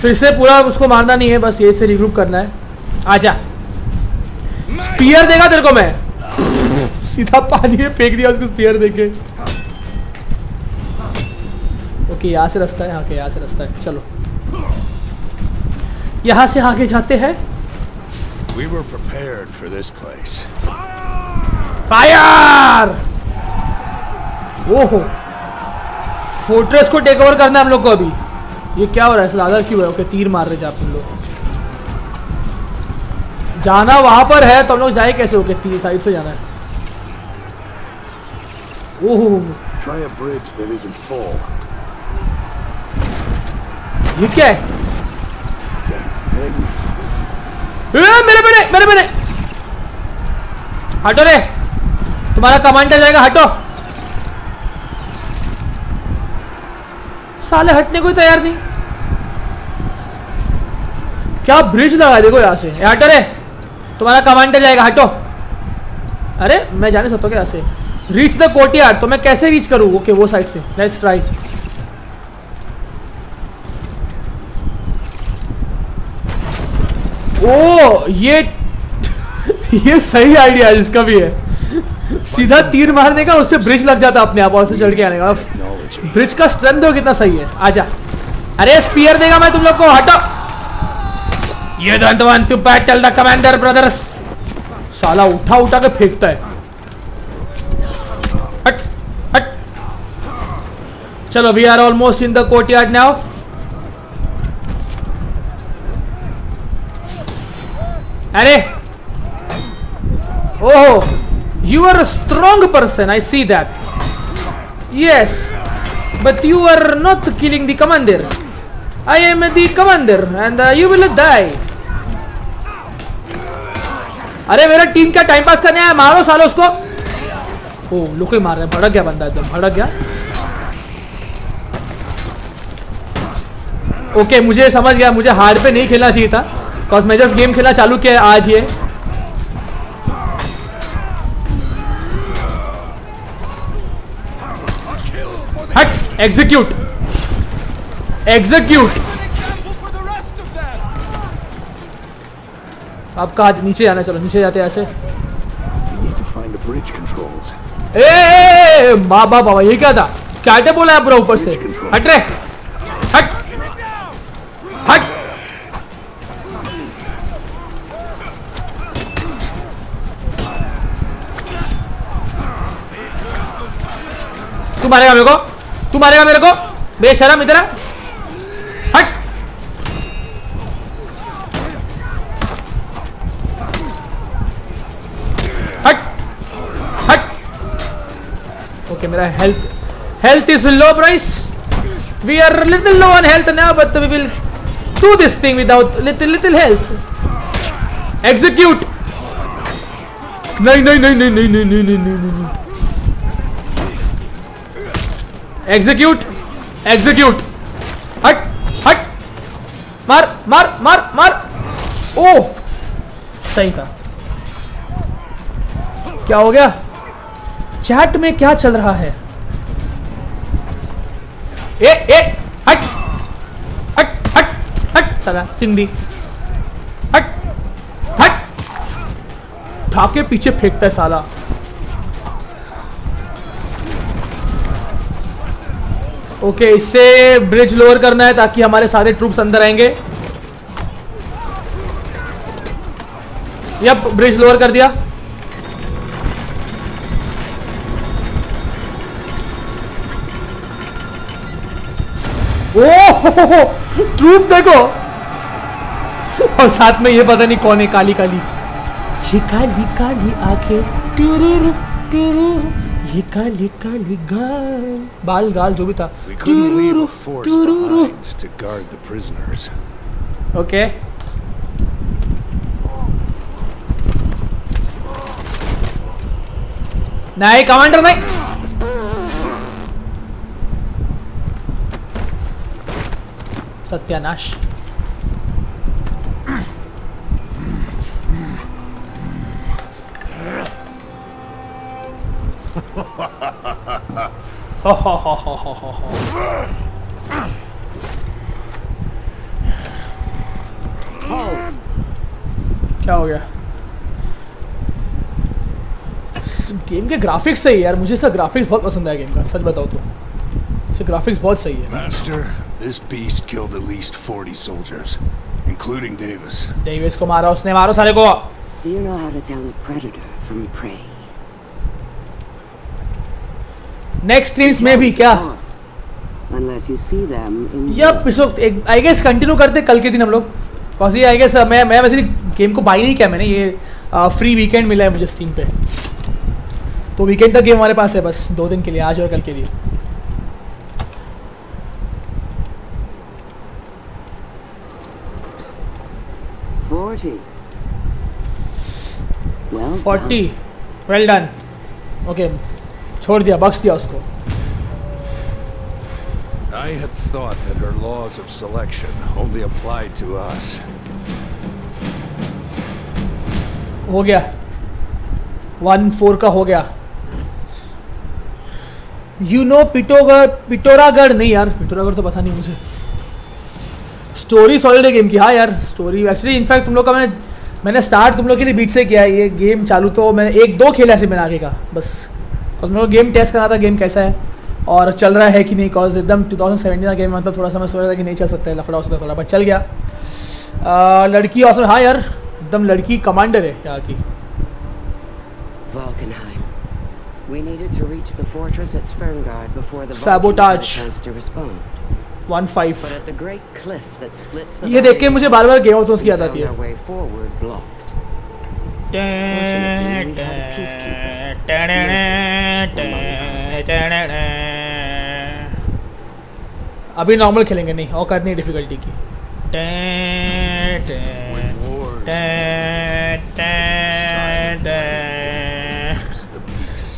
फिर से पूरा उसको मारना नहीं है बस ये से रिग्रुप करना है। आजा। स्पीयर देगा तेरे को मैं। सीधा पानी में फेंक दिया उसको स्पीयर देके ओके यहाँ से रास्ता है हाँ, ओके यहाँ से रास्ता है। चलो। यहाँ से आगे जाते हैं। We were prepared for this place. Fire ओहो। फोर्ट्रेस को टेक ओवर करना है हम लोग को अभी। ये क्या हो रहा है? ज़्यादा क्यों है? ओके तीर मार रहे थे आप लोग। जाना वहाँ पर है तो हम लोग जाए कैसे? ओके तीर साइड से जाना है। ओहो Try a bridge that isn't full. ये क्या है? ए, मेरे मेरे मेरे मेरे हटो रे। तुम्हारा कमांडर जाएगा हटो। साले हटने को तैयार नहीं। क्या ब्रिज लगा देखो यहाँ से। हटो रे। तुम्हारा कमांडर जाएगा हटो। अरे मैं जाने सकता हूँ क्या से रीच द कोर्टियार्ड तो मैं कैसे रीच करूँ? ओके वो साइड से। लेट्स ट्राई ओ ये ये सही आइडिया जिसका भी है। सीधा तीर मारने का उससे ब्रिज लग जाता अपने आप और से चढ़ के आने का। ब्रिज का स्ट्रेंथ हो कितना सही है। आजा। अरे स्पीयर देगा मैं तुम लोग को हटो। ये don't want to battle the commander brothers साला उठा उठा के फेंकता है। हट हट। चलो we are almost in the courtyard now अरे! ओहो! You are a strong person I see that yes but you are not killing the commander I am the commander and you will die अरे मेरा टीम क्या टाइम पास करने आया? मारो सालो उसको। ओ ही मार रहे हैं। भड़क गया बंदा एकदम। भड़क गया। ओके, मुझे समझ गया। मुझे हार्ड पे नहीं खेलना चाहिए था। बिकॉज़ मैं जस्ट गेम खेलना चालू किया आज ये। हट! एग्जीक्यूट एग्जीक्यूट अब कहा नीचे जाना चलो नीचे जाते ऐसे. ए, माँ बाप बाबा ये क्या था? क्या बोला है पूरा ऊपर से? हट रे हट। हट। तू मारेगा मेरे को? तू मारेगा मेरे को? बेशरम इधर ओके मेरा health health is low price we are little low on health now but we will do this thing without little little health execute नहीं नहीं नहीं नहीं नहीं नहीं नहीं नहीं नहीं नहीं नहीं एग्जीक्यूट एग्जीक्यूट हट हट मार मार मार मार ओ सही था क्या हो गया? चैट में क्या चल रहा है? ए ए हट हट हट हट साला चिंदी। हट हट। ठाके पीछे फेंकता है साला। ओके okay, इससे ब्रिज लोअर करना है ताकि हमारे सारे ट्रूप्स अंदर आएँगे। यप ब्रिज लोअर कर दिया। ओह ट्रूप देखो। और साथ में ये पता नहीं कौन है काली काली। ये काली काली आँखें टुरुरु टुरुरु ये काली काली गाल। बाल गाल जो भी था। टुरुरु टुरुरु. ओके नहीं कमांडर नहीं। सत्यानाश। क्या हो गया? गेम के ग्राफिक्स सही है यार, मुझे इसका ग्राफिक्स बहुत पसंद है गेम का, सच बताओ तो। इसका ग्राफिक्स बहुत सही है। Master this beast killed at least 40 soldiers, including Davis. Davis को मारा उसने मारो साले को Do you know how to tell a predator from prey? Next streams में भी क्या Unless you see them in yep इस वक्त एक आई गेस कंटिन्यू करते कल के दिन हम लोग। कौन सी आई गेस मैं मैं वैसे गेम को बाई नहीं किया मैंने ये फ्री वीकेंड मिला है मुझे स्टीम पे। तो वीकेंड तक गेम हमारे पास है बस दो दिन के लिए आज और कल के लिए। फोर्टी वेल डन ओके छोड़ दिया बख्श दिया उसको। I had thought that her laws of selection only applied to us. हो गया। वन फोर का हो गया। यू नो पिटोगढ़ पिटोरागढ़ नहीं यार। पिटोरागढ़ तो पता नहीं मुझे। स्टोरी सॉलिड है गेम की। हाँ यार स्टोरी एक्चुअली इनफैक्ट तुम लोग का मैंने मैंने स्टार्ट तुम लोग के लिए बीच से किया है। ये गेम चालू तो मैंने एक दो खेला ऐसे मैंने आगे का बस। बस मेरे को गेम टेस्ट करना था गेम कैसा है। और चल रहा है कि नहीं कॉज एकदम 2017 का गेम मतलब थोड़ा सा मैं सोच रहा था कि नहीं चल सकता है लफड़ा हो सकता थोड़ा बट चल गया। आ, लड़की औसम हाँ। यार एकदम लड़की कमांडर है यहाँ की। We needed to reach the fortress at Sverngard before the Sabotage. To respond. One five ये देख के मुझे बार बार गेम ऑफ़ याद आती है। अभी नॉर्मल खेलेंगे नहीं और करनी डिफिकल्टी की।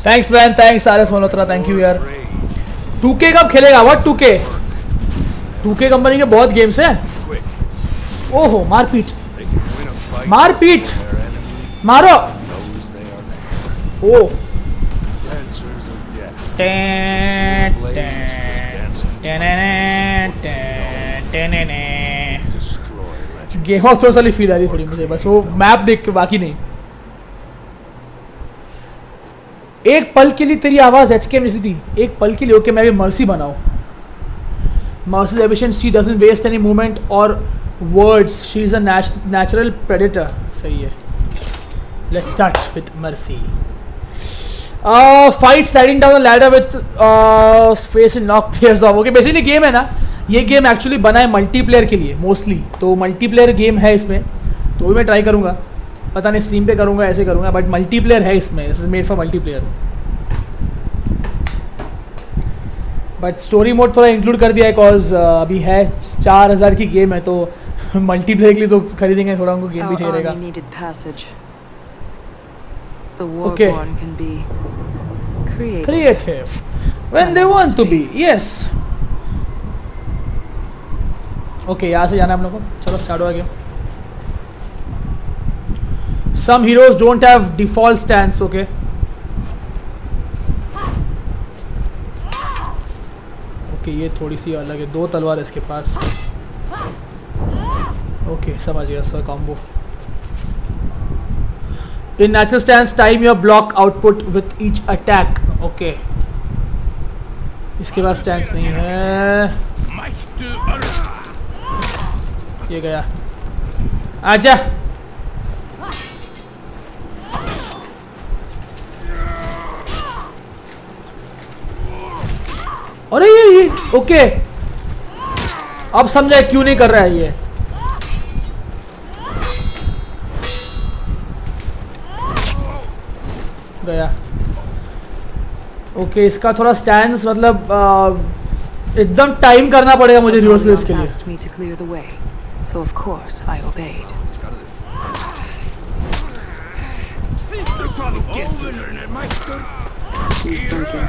Thanks man thanks R S Malhotra thank you यार। टू के कब खेलेगा? वट टू के 2K 2K कंपनी के बहुत गेम्स हैं. ओहो, मारपीट. मारपीट मारो. ओ. गेम ऑफ़ वाली फील आ रही थोड़ी मुझे, बस वो मैप देख के बाकी नहीं एक पल के लिए तेरी आवाज़ एच के जैसी थी, एक पल के लिए ओके मैं भी मर्सी बनाऊँ mercy efficient she doesn't waste any movement or words she is a predator सही है। Let's start with mercy fight sliding down ladder with space in knock players off okay basically game है ना। ये गेम एक्चुअली बना है मल्टीप्लेयर के लिए मोस्टली तो मल्टीप्लेयर गेम है इसमें। तो भी मैं ट्राई करूँगा। पता नहीं स्ट्रीम पे करूँगा, ऐसे करूँगा बट मल्टीप्लेयर है इसमें। This is made for multiplayer but story mode थोड़ा इंक्लूड कर दिया है बिकॉज़ uh, अभी है चार हज़ार की गेम है तो मल्टीप्लेयर के लिए तो खरीदेंगे थोड़ा उनको गेम भी चाहिए ओके क्रिएटिव यहाँ से जाना है हम लोगों को। चलो स्टार्ट हो गया some heroes don't have default stance okay? Okay ये थोड़ी सी अलग है। दो तलवार है इसके पास। ओके समझ गया sir combo in natural stand time your block output with each attack okay इसके पास स्टैंड नहीं है। ये गया। आजा। अरे ये ये ओके अब समझा क्यों नहीं कर रहा है ये गया ओके इसका थोड़ा स्टैंड मतलब एकदम टाइम करना पड़ेगा मुझे रिवर्सल इसके लिए so of course I obeyed. These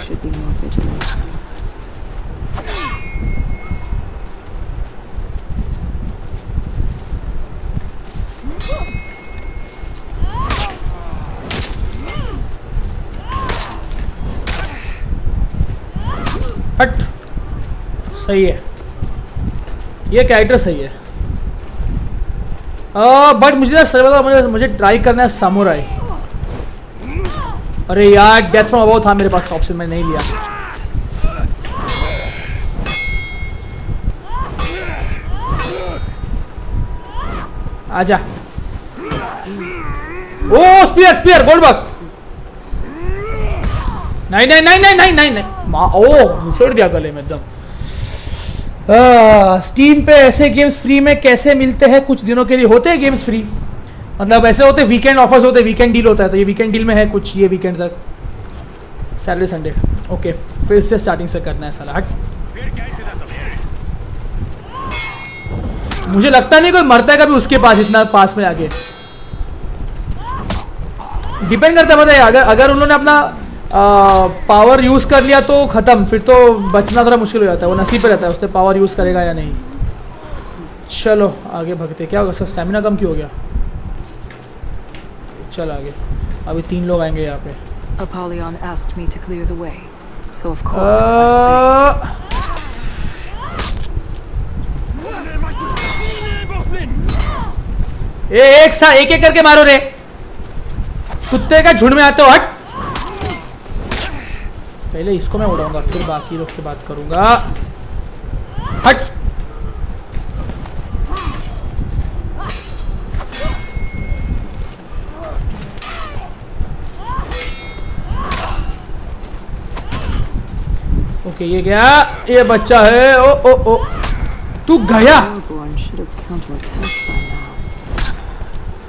should be more vigilant. हट। सही है। ये कैरेक्टर सही है। बट मुझे ना सर मुझे मुझे ट्राई करना है सामुराई अरे यार डेथ फ्रॉम अबाउ था मेरे पास ऑप्शन मैंने नहीं लिया। आजा। ओ स्पीयर स्पीयर गोल्डबर्ग नहीं नहीं नहीं नहीं नहीं नहीं नहीं माँ ओ, छोड़ दिया गले में एकदम स्टीम पे ऐसे गेम्स फ्री में कैसे मिलते हैं? कुछ दिनों के लिए होते हैं गेम्स फ्री मतलब ऐसे होते वीकेंड ऑफर्स होते वीकेंड डील होता है तो ये वीकेंड डील में है कुछ, ये वीकेंड तक। सैटरडे संडे ओके फिर से स्टार्टिंग से करना है साला। हट। मुझे लगता नहीं कोई मरता है कभी उसके पास, इतना पास में आके। डिपेंड करता है, पता है, अगर अगर उन्होंने अपना पावर यूज़ कर लिया तो खत्म फिर तो बचना थोड़ा मुश्किल हो जाता है वो नसीब पे रहता है उसने पावर यूज़ करेगा या नहीं। चलो आगे भगते क्या होगा सर स्टेमिना कम क्यों हो गया? चल आगे अभी तीन लोग आएँगे यहाँ पे। Apollyon asked me to clear the way. So of course I ए एक सा एक एक करके मारो रे। कुत्ते का झुंड में आते हो हट। पहले इसको मैं उड़ाऊँगा, फिर बाकी लोग से बात करूँगा। हट! ओके, ये क्या? ये बच्चा है, ओ ओ ओ। तू गया.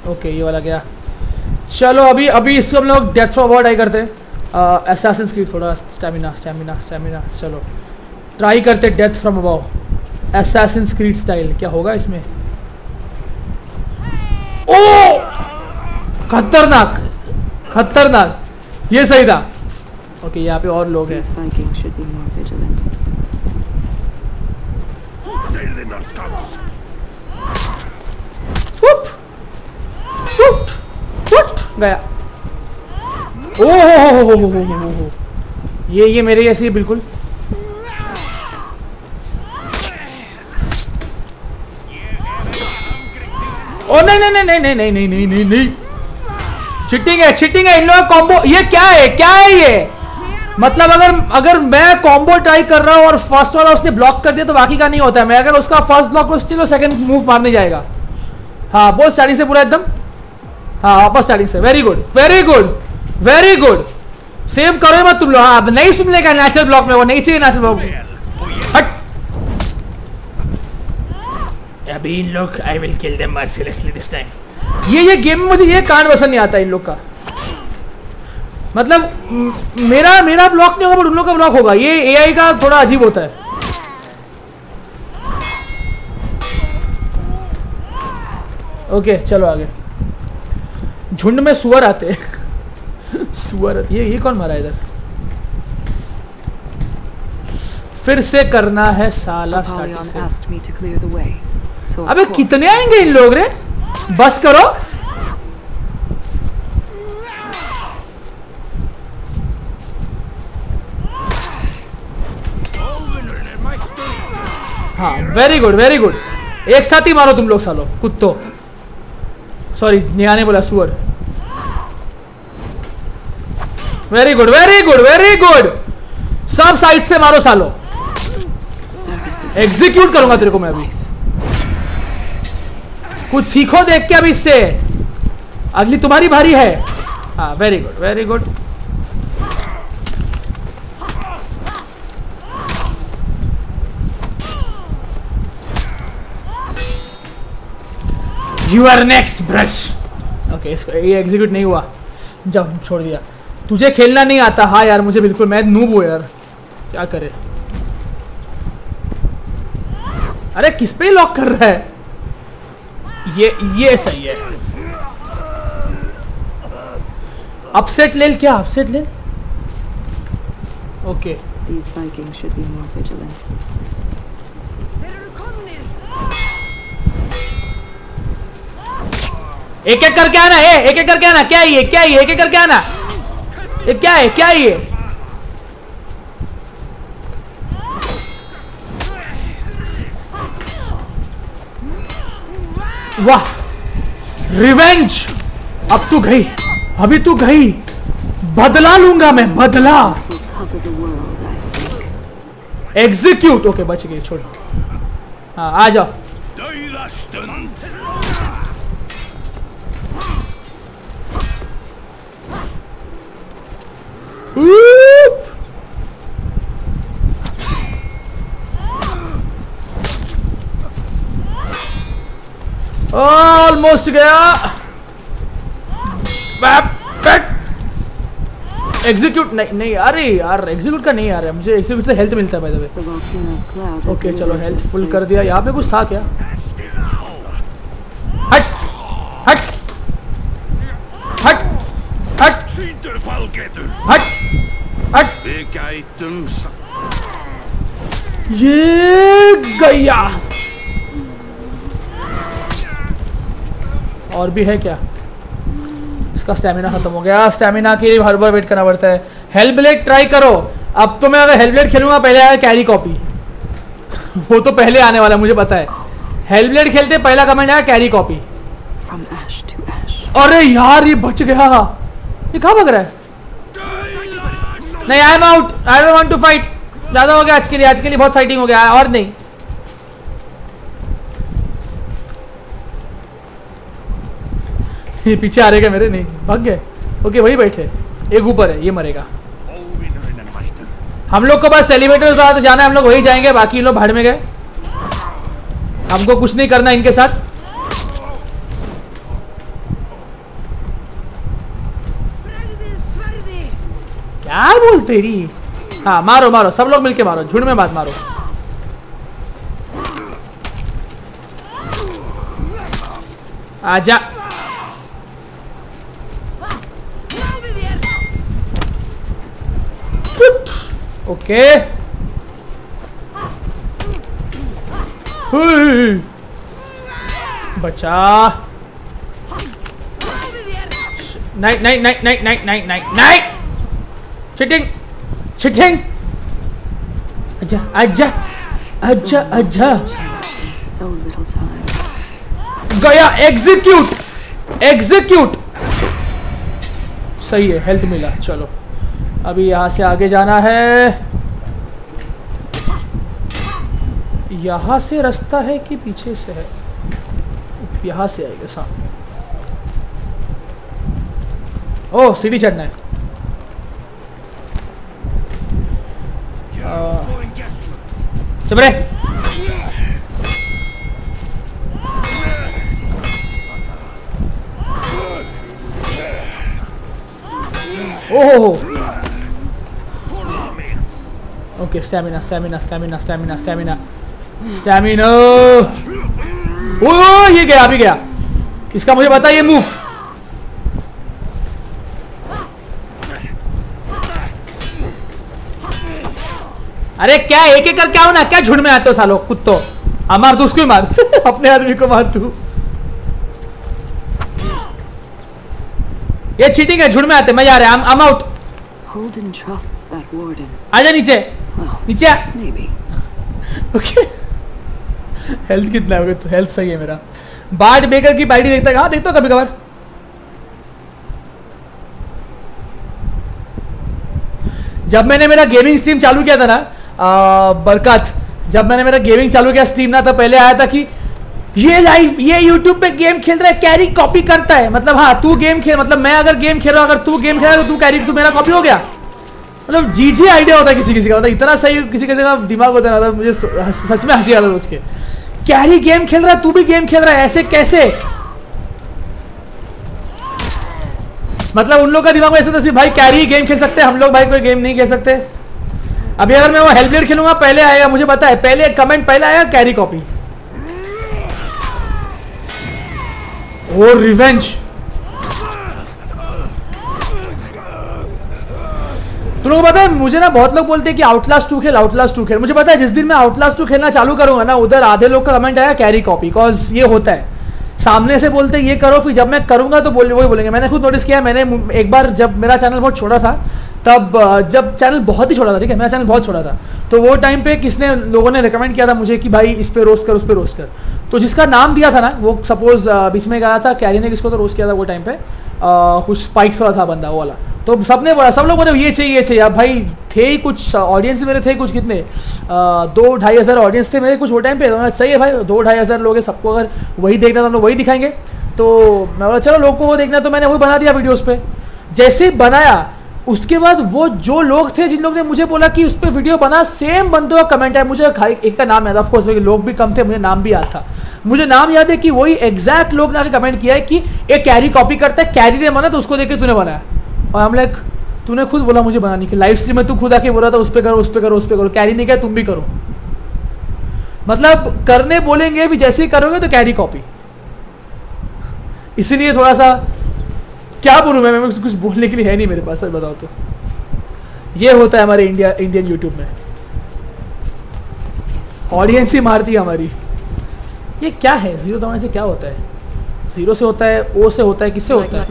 ओके, ये वाला गया। चलो, अभी अभी इसको हम लोग डेथ अवॉर्ड ट्राई करते हैं। एसासिन की थोड़ा स्टेमिना स्टेमिना स्टेमिना चलो। ट्राई करते death from above Assassin's Creed style क्या होगा इसमें? ओ! खतरनाक खतरनाक। ये सही था। ओके यहाँ पे और लोग हैं। These ओ हो हो हो हो हो हो हो ये ये मेरे जैसी है बिल्कुल ओ नहीं नहीं नहीं नहीं नहीं नहीं नहीं नहीं नहीं चिटिंग है चिटिंग है इन लोगों कॉम्बो ये क्या है क्या है ये मतलब अगर अगर मैं कॉम्बो ट्राई कर रहा हूँ और फ़र्स्ट वाला उसने ब्लॉक कर दिया तो बाकी का नहीं होता है मैं अगर उसका फ़र्स्ट ब्लॉक को स्टिल सेकंड मूव मारने जाएगा हाँ बहुत स्टार्टिंग से पूरा एकदम हाँ वापस स्टार्टिंग से very good very good very good save करो मत तुम लोग। हाँ अब नहीं सुनने का नेचुरल ब्लॉक में वो नहीं चाहिए नेचुरल ब्लॉक हट। अभी इन लोग I will kill them mercilessly this time ये ये गेम में मुझे ये कांड पसंद नहीं आता इन लोग का। मतलब मेरा मेरा ब्लॉक नहीं होगा बट उन लोग का ब्लॉक होगा। ये एआई का थोड़ा अजीब होता है। ओके okay, चलो आगे। झुंड में सुअर आते हैं। सुअर ये ये कौन मारा इधर? फिर से करना है साला. So अबे कितने आएँगे इन लोग रे? बस करो। हाँ वेरी गुड वेरी गुड एक साथ ही मारो तुम लोग सालो कुत्तो। सॉरी नेहा ने बोला सुअर। Very good very good very good सब साइड से मारो सालो। एग्जीक्यूट करूँगा तेरे को मैं अभी। कुछ सीखो देख के अभी इससे। अगली तुम्हारी भारी है। हाँ very good very good you are next brush okay इसको ये एग्जीक्यूट नहीं हुआ। जब छोड़ दिया। तुझे खेलना नहीं आता। हाँ यार मुझे बिल्कुल मैं नूब हूँ यार। क्या करे? अरे किस पे लॉक कर रहा है? ये ये सही है। अपसेट ले क्या? अपसेट ले? Okay these Vikings should be more vigilant. एक एक करके आना ए एक एक करके आना। क्या ये? क्या ये? एक एक करके आना। ये क्या है? क्या ये? वाह! रिवेंज अब तू गई। अभी तू गई। बदला लूँगा मैं, बदला। एग्जीक्यूट ओके बच गए छोड़। हाँ आ जाओ। ऑलमोस्ट गया। एग्जीक्यूट नहीं नहीं अरे यार एग्जीक्यूट का नहीं आ रहा मुझे एग्जीक्यूट से हेल्थ मिलता है cloud ओके चलो हेल्थ फुल कर दिया। यहाँ पे कुछ था क्या हट हट हट हट Sýndur falgetur! हट हट। ये गया। और भी है क्या? इसका स्टेमिना खत्म हो गया। स्टेमिना के लिए हर बार वेट करना पड़ता है। ब्लेड ट्राई करो। अब तो मैं अगर ब्लेड खेलूँगा पहले आया कैरी कॉपी वो तो पहले आने वाला है मुझे पता है। ब्लेड खेलते पहला कमेंट आया कैरी कॉपी. अरे यार ये बच गया। ये कहाँ भग रहा है? नहीं I am out I don't want to fight ज़्यादा हो गया आज के लिए. आज के लिए बहुत फाइटिंग हो गया. और नहीं. ये पीछे आ रहेगा मेरे? नहीं. भाग गए. ओके वही बैठे. एक ऊपर है. ये मरेगा. हम लोग को बस एलिवेटर साथ जाना है. हम लोग वही जाएँगे. बाकी लोग भाड़ में गए. हमको कुछ नहीं करना इनके साथ. क्या बोलते रही हाँ मारो मारो, सब लोग मिलके मारो, झुंड में बात मारो। आजा! ओके बचा। Knight knight knight knight knight knight knight knight cheating cheating आजा So little time. गया एग्जीक्यूट एग्जीक्यूट सही है हेल्थ मिला। चलो। अभी यहाँ से आगे जाना है। यहाँ से रास्ता है कि पीछे से है? यहाँ से आएगा सामने। ओह सीढ़ी चढ़ना है Going gesture. चुप रहे। ओहो okay stamina stamina stamina stamina stamina stamina ओ ये गया, अभी गया। इसका मुझे पता ये मूव अरे क्या एक एक करके आओ ना क्या झुंड में आते हो सालो कुत्तो? आ मार तू उसको ही मार। अपने आदमी को मार तू ये चीटिंग है झुंड में आते मैं जा रहा हूँ I out Holden trusts that warden. आजा नीचे। नीचे आ। maybe. ओके हेल्थ कितना है तो हेल्थ सही है मेरा। बार्ड बेकर की पार्टी देखता है हाँ देखता हूँ कभी कभार? जब मैंने मेरा गेमिंग स्ट्रीम चालू किया था ना आ, बरकत। जब मैंने मेरा गेमिंग चालू किया स्ट्रीम ना तो पहले आया था कि ये लाइव ये यूट्यूब पे गेम खेल रहा है कैरी कॉपी करता है। मतलब हाँ तू गेम खेल मतलब मैं अगर गेम खेल रहा हूँ, अगर तू गेम खेल रहा तो तू कैरी तू मेरा कॉपी हो गया। मतलब जी जी आइडिया होता है किसी किसी का मतलब इतना सही, किसी किसी का दिमाग होता है ना तो मुझे सच में हँसी आता है सोच के कैरी गेम खेल रहा है, तू भी गेम खेल रहा है, ऐसे कैसे? मतलब उन लोग का दिमाग में ऐसा था भाई कैरी गेम खेल सकते हैं, हम लोग भाई कोई गेम नहीं खेल सकते। अभी अगर मैं वो हेल्पलेट खेलूँगा, पहले आएगा, मुझे पता है, पहले कमेंट पहले आएगा कैरी कॉपी ओ रिवेंज तुम लोगों पता है, मुझे ना बहुत लोग बोलते हैं कि आउटलास्ट टू खेल आउटलास्ट टू खेल। मुझे पता है, जिस दिन मैं आउटलास्ट टू खेलना चालू करूँगा ना, उधर आधे लोग का कमेंट आया कैरी कॉपी बिकॉज़ ये होता है। सामने से बोलते, ये करो, फिर जब मैं करूँगा तो बोल वही बोलेंगे। मैंने खुद नोटिस किया, मैंने एक बार जब मेरा चैनल बहुत छोटा था, तब जब चैनल बहुत ही छोटा था, ठीक है, मेरा चैनल बहुत छोटा था तो वो टाइम पे किसने, लोगों ने रिकमेंड किया था मुझे कि भाई इस पर रोस्ट कर, उस पर रोस्ट कर। तो जिसका नाम दिया था ना, वो सपोज़ बीच में गया था कैरी ने किसको तो रोस्ट किया था वो टाइम पे कुछ स्पाइक्स वाला था बंदा, वो वाला। तो सबने बोला सब लोग बोले ये चाहिए ये चाहिए। अब भाई थे ही कुछ ऑडियंस मेरे थे कुछ कितने? अ, दो ढाई हज़ार ऑडियंस थे मेरे कुछ वो टाइम पे। तो सही है भाई दो ढाई हज़ार लोग हैं सबको अगर वही देखना तो हम लोग वही दिखाएँगे। तो मैं बोला चलो लोग को वो देखना तो मैंने वही बना दिया वीडियोस पे। जैसे बनाया उसके बाद वो जो लोग थे जिन लोग ने मुझे बोला कि उस पर वीडियो बना सेम बंदों का कमेंट है मुझे एक का नाम याद ऑफ़ कोर्स लोग भी कम थे मुझे नाम भी याद था। मुझे नाम याद है कि वही एग्जैक्ट लोग ने आके कमेंट किया है कि एक कैरी कॉपी करता है कैरी ने बना तो उसको देख के तूने बनाया। और हम लाइक तूने खुद बोला मुझे बनाने की लाइव स्ट्रीम में तू खुद आके बोला था उस पर करो उस पर करो उस पर करो। कैरी नहीं किया तुम भी करो। मतलब करने बोलेंगे भी जैसे ही करोगे तो कैरी कॉपी इसीलिए थोड़ा सा क्या बोलूँ मैं? मैं कुछ बोलने के लिए है नहीं मेरे पास सच बताओ तो। ये होता है हमारे इंडिया इंडियन यूट्यूब में। ऑडियंस ही मारती है हमारी। ये क्या है? ज़ीरो दबाने से क्या होता है? ज़ीरो से होता है ओ से होता है किससे होता है?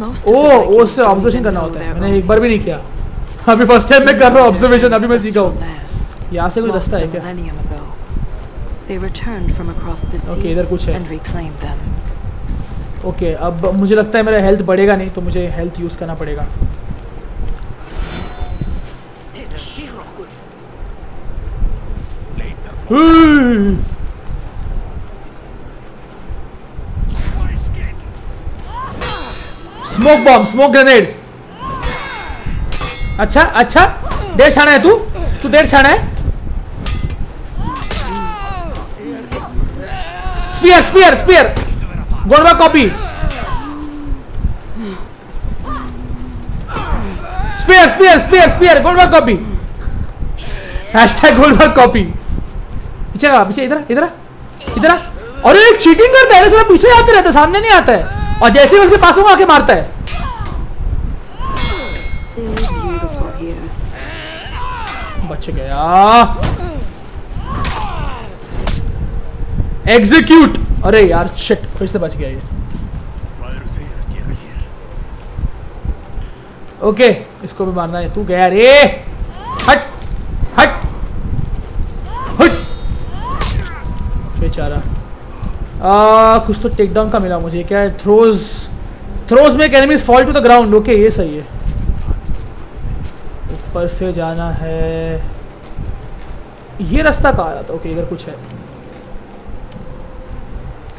ओह वो से ऑब्जर्वेशन करना होता है। मैंने एक बार भी नहीं किया। अभी फ़र्स्ट टाइम मैं कर रहा हूँ ऑब्जर्वेशन अभी मैं सीखा हूँ। यहाँ से कोई रास्ता है क्या? They returned from across the sea okay, इधर कुछ है. and reclaimed them. Okay, अब मुझे लगता है मेरा हेल्थ बढ़ेगा नहीं तो मुझे हेल्थ यूज़ करना पड़ेगा। Later, smoke bomb smoke grenade अच्छा अच्छा देर छाना है तू? तू देर छाना है? Spear spear spear गोलवा copy spear spear spear spear गोलवा copy hashtag गोलवा कॉपी पीछे का पीछे, इधर इधर इधर। अरे चीटिंग करता है, ऐसे मैं पीछे आते रहता सामने नहीं आता. है और जैसे ही उसके पास होगा, आके मारता है. बच गया। एग्जीक्यूट अरे यार शिट फिर से बच गया ये। ओके इसको भी मारना है। तू गया रे। हट हट। हट। बेचारा। आ, कुछ तो टेक डाउन का मिला मुझे क्या है? थ्रोज थ्रोज में enemies fall to the ground okay ये सही है। ऊपर से जाना है। ये रास्ता कहाँ आया था? ओके इधर कुछ है।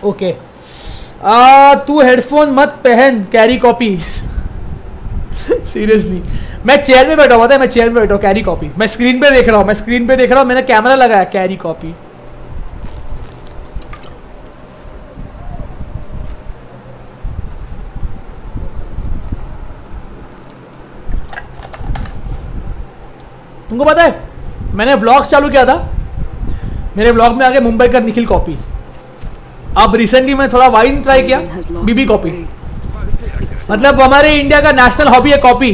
ओके आ तू हेडफोन मत पहन कैरी कॉपी सीरियसली मैं चेयर में बैठा हुआ था मैं चेयर में बैठा हूँ कैरी कॉपी मैं स्क्रीन पे देख रहा हूँ मैं स्क्रीन पे देख रहा हूँ मैंने कैमरा लगाया कैरी कॉपी तुमको पता है मैंने व्लॉग्स चालू किया था। मेरे व्लॉग में आ आगे मुंबई का निखिल कॉपी अब रिसेंटली मैं थोड़ा वाइन ट्राई किया बीबी कॉपी मतलब हमारे इंडिया का नेशनल हॉबी है कॉपी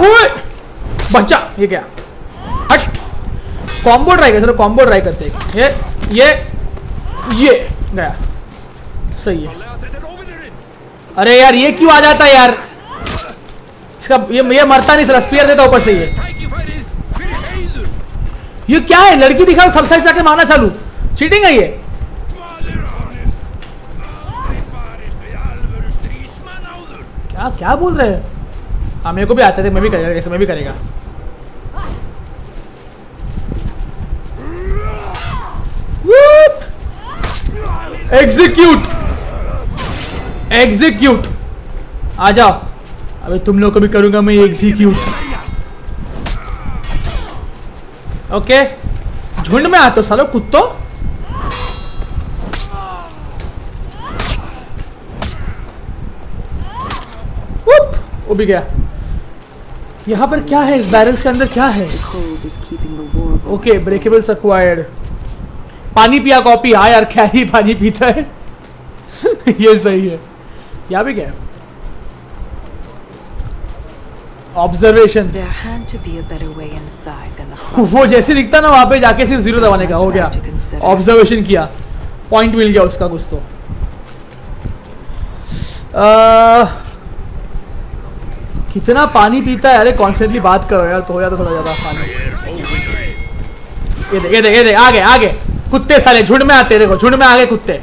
ओए बच्चा ये क्या? हट। कॉम्बो ट्राई कर कॉम्बो ट्राई करते ये ये ये गया। सही है। अरे यार ये क्यों आ जाता है यार? इसका ये ये मरता नहीं सर स्पीयर देता ऊपर से ये। ये क्या है? लड़की दिखा सब साइड आके मारना चालू। चीटिंग है ये। क्या क्या बोल रहे हैं? हाँ मेरे को भी आते थे, मैं भी करेगा, ऐसे मैं भी करेगा। एग्जीक्यूट एग्जीक्यूट आ जाओ। अबे तुम लोग को भी करूँगा मैं एग्जीक्यूट ओके झुंड में आते हो सालो, कुत्तो। वो भी गया। यहाँ पर क्या है? इस बैरल्स के अंदर क्या है. ओके ब्रेकेबल्स अक्वायर्ड पानी पिया कॉपी हाँ यार कैरी पानी पीता है? ये सही है। यहाँ भी क्या है observation There had to be a better way inside than the front. वो जैसे दिखता ना वहाँ पे जाके सिर्फ़ ज़ीरो दबाने का हो गया। ऑब्जर्वेशन किया। पॉइंट मिल गया उसका कुछ तो। आ, कितना पानी पीता है? अरे कॉन्स्टेंटली बात करो यार तो हो जाता थोड़ा ज़्यादा पानी। ये दे ये दे ये दे आगे आगे। कुत्ते साले झुंड में आते देखो झुंड में आगे कुत्ते।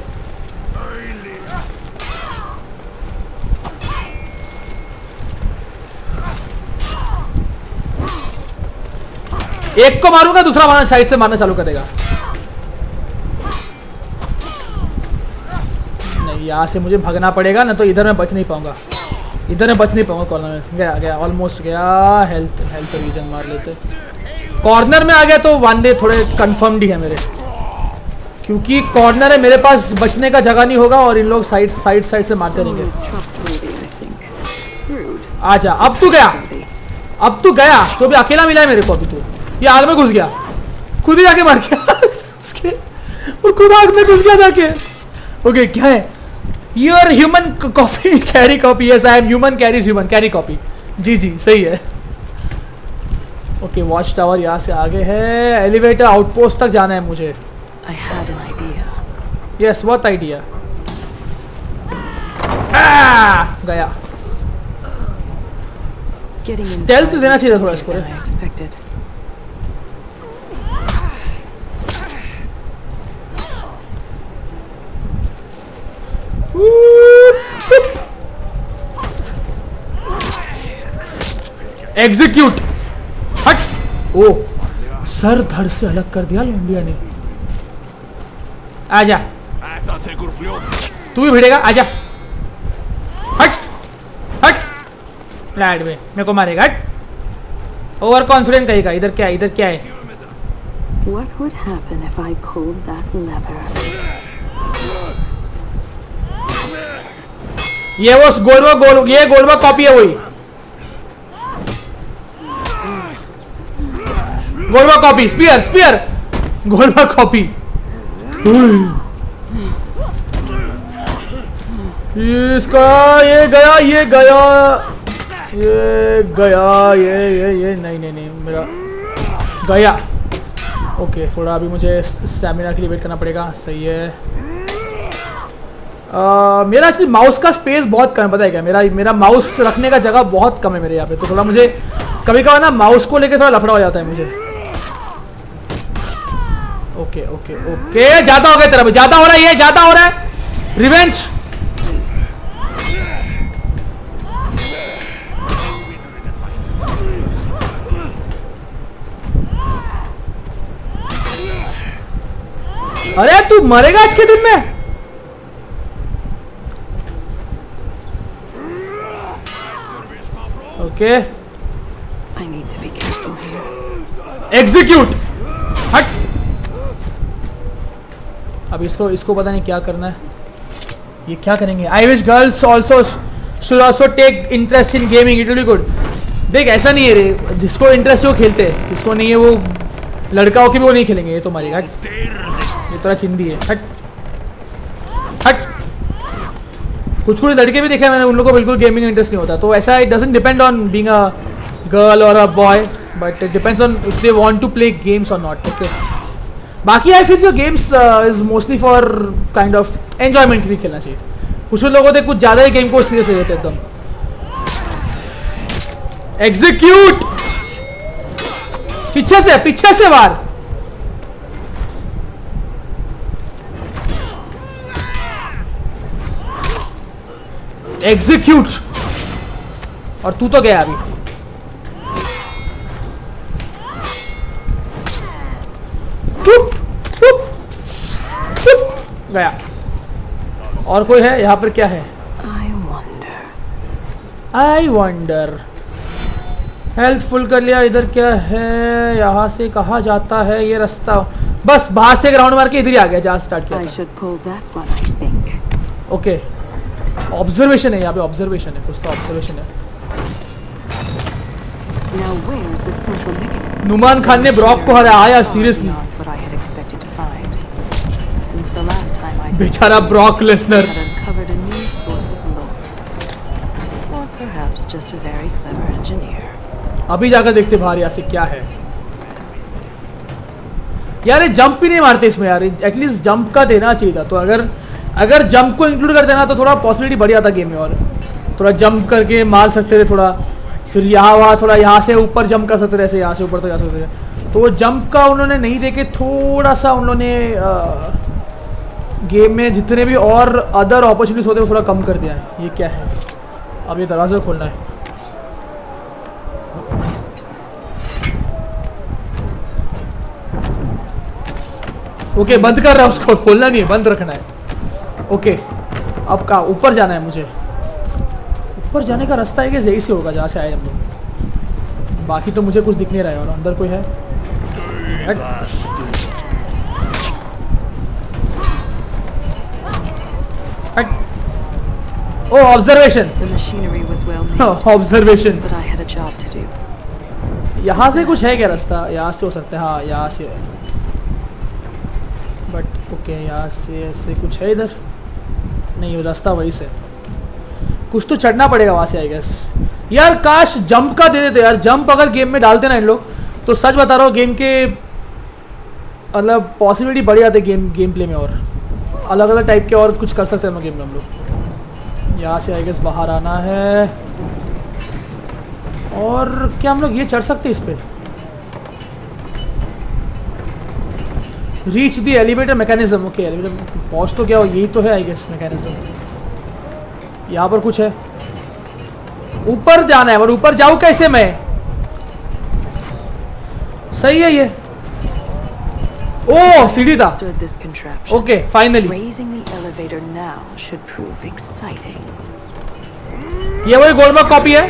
एक को मारूँगा दूसरा मारना साइड से मारना चालू करेगा नहीं यहाँ से मुझे भागना पड़ेगा ना तो इधर मैं बच नहीं पाऊँगा। इधर मैं बच नहीं पाऊँगा कॉर्नर में। गया गया ऑलमोस्ट गया। हेल्थ हेल्थ रीजन मार लेते। कॉर्नर में आ गया तो वन डे थोड़े कंफर्म्ड ही है मेरे। क्योंकि कॉर्नर है मेरे पास बचने का जगह नहीं होगा और इन लोग साइड साइड साइड से मारते रहेंगे. आजा अब तू गया। अब तू गया तो भी अकेला मिला है मेरे को अभी तू। ये आग में घुस गया। खुद ही जाके मार गया। उसके और खुद आग में घुस गया जाके। ओके क्या है? Your human copy carry copy yes I am human carries human carry copy जी जी सही है। ओके वॉच टावर यहाँ से आगे है। एलिवेटर आउटपोस्ट तक जाना है मुझे. यस व्हाट आइडिया गया। Stealth देना चाहिए थोड़ा इसको, than रे। I expected. एग्जीक्यूट हट ओ सर धड़ से अलग कर दिया लोंडिया ने। आजा। तू भी भिड़ेगा आजा। हट हट लाइट में मेरे को मारेगा हट। ओवर कॉन्फिडेंट कहेगा इधर क्या है इधर क्या है? What would happen if I pulled that lever? ये वो गोलवा गोल, ये गोलवा कॉपी है वही। गोलवा कॉपी, स्पीयर स्पीयर। गोलवा कॉपी। इसका ये गया ये गया। ये गया, ये ये ये, नहीं नहीं नहीं, मेरा गया। ओके, थोड़ा अभी मुझे स्टैमिना के लिए वेट करना पड़ेगा। सही है। मेरा एक्चुअली माउस का स्पेस बहुत कम है, पता है क्या? मेरा मेरा माउस रखने का जगह बहुत कम है मेरे यहाँ पे तो थोड़ा मुझे कभी कभार ना माउस को लेके थोड़ा लफड़ा हो जाता है मुझे। ओके ओके ओके ज़्यादा हो गया तेरा ज़्यादा हो रहा है ये, ज़्यादा हो रहा है। रिवेंज अरे तू मरेगा आज के दिन में? ओके. एग्जीक्यूट हट! अब इसको इसको पता नहीं क्या करना है। ये क्या करेंगे? I wish girls also should also take interest in gaming it will be good देख ऐसा नहीं है रे। जिसको इंटरेस्ट है वो खेलते हैं। जिसको नहीं है वो लड़का हो के भी वो नहीं खेलेंगे। ये तो मारेगा। हट। ये तरह चिंदी है। हट। कुछ कुछ लड़के भी देखे मैंने, उन लोगों को बिल्कुल गेमिंग इंटरेस्ट नहीं होता। तो ऐसा it doesn't depend on being a girl और a boy but it depends on if they want to play games और नॉट ओके बाकी आई फील जो games is mostly for kind of enjoyment के लिए खेलना चाहिए। कुछ लोग होते कुछ ज़्यादा ही गेम को सीरियस ले लेते एकदम। एग्जीक्यूट पीछे से पीछे से वार एग्जीक्यूट और तू तो गया अभी। गया। और कोई है? यहाँ पर क्या है. आई वंडर हेल्थ फुल कर लिया इधर क्या है? यहाँ से कहा जाता है ये रास्ता? बस बाहर से ग्राउंड मार के इधर ही आ गया जहाँ स्टार्ट किया I था। ऑब्जर्वेशन है यहाँ पे ऑब्जर्वेशन है कुछ तो ऑब्जर्वेशन है। नुमान खान ने ब्रॉक को हराया सीरियसली बेचारा ब्रॉक लेसनर अभी जाकर देखते बाहर यहाँ से क्या है। यार ये जंप भी नहीं मारते इसमें यार एटलीस्ट जंप का देना चाहिए था। तो अगर अगर जंप को इंक्लूड कर देना तो थोड़ा पॉसिबिलिटी बढ़ जाता गेम में और। थोड़ा जंप करके मार सकते थे थोड़ा। फिर यहाँ वहाँ थोड़ा यहाँ से ऊपर जंप कर सकते थे, ऐसे यहाँ से ऊपर तक जा सकते थे। तो वो जंप का उन्होंने नहीं देके थोड़ा सा उन्होंने गेम में जितने भी और अदर अपॉर्चुनिटीज़ होते हैं थोड़ा कम कर दिया है। ये क्या है? अब ये दरवाज़ा खोलना है। ओके बंद कर रहा है उसको। खोलना नहीं है, बंद रखना है। ओके अब कहा ऊपर जाना है मुझे। ऊपर जाने का रास्ता है कि यही से होगा जहाँ से आए हम लोग। बाकी तो मुझे कुछ दिख नहीं रहा है और अंदर कोई है। ओ observation The machinery was well made, observation but I had a job to do. यहाँ से कुछ है क्या रास्ता? यहाँ से हो सकता है हाँ यहाँ से। है बट ओके यहाँ से ऐसे कुछ है इधर। नहीं, वो रास्ता वही से। कुछ तो चढ़ना पड़ेगा वहाँ से आई गेस यार, काश जंप का दे देते यार। जंप अगर गेम में डालते ना इन लोग तो सच बता रहा हूँ गेम के मतलब पॉसिबिलिटी बढ़ जाते गेम गेम प्ले में और। अलग अलग टाइप के और कुछ कर सकते हैं गेम में हम लोग। यहाँ से आई गेस बाहर आना है। और क्या हम लोग ये चढ़ सकते इस पे? Reach the elevator mechanism okay elevator पहुँच तो क्या हो? यही तो है आई गेस मैकेनिज्म यहाँ पर कुछ है। ऊपर जाना है और ऊपर जाऊँ कैसे मैं? सही है ये। ओ सीढ़ी था। Okay finally. ये वही गोलबर्ग कॉपी है?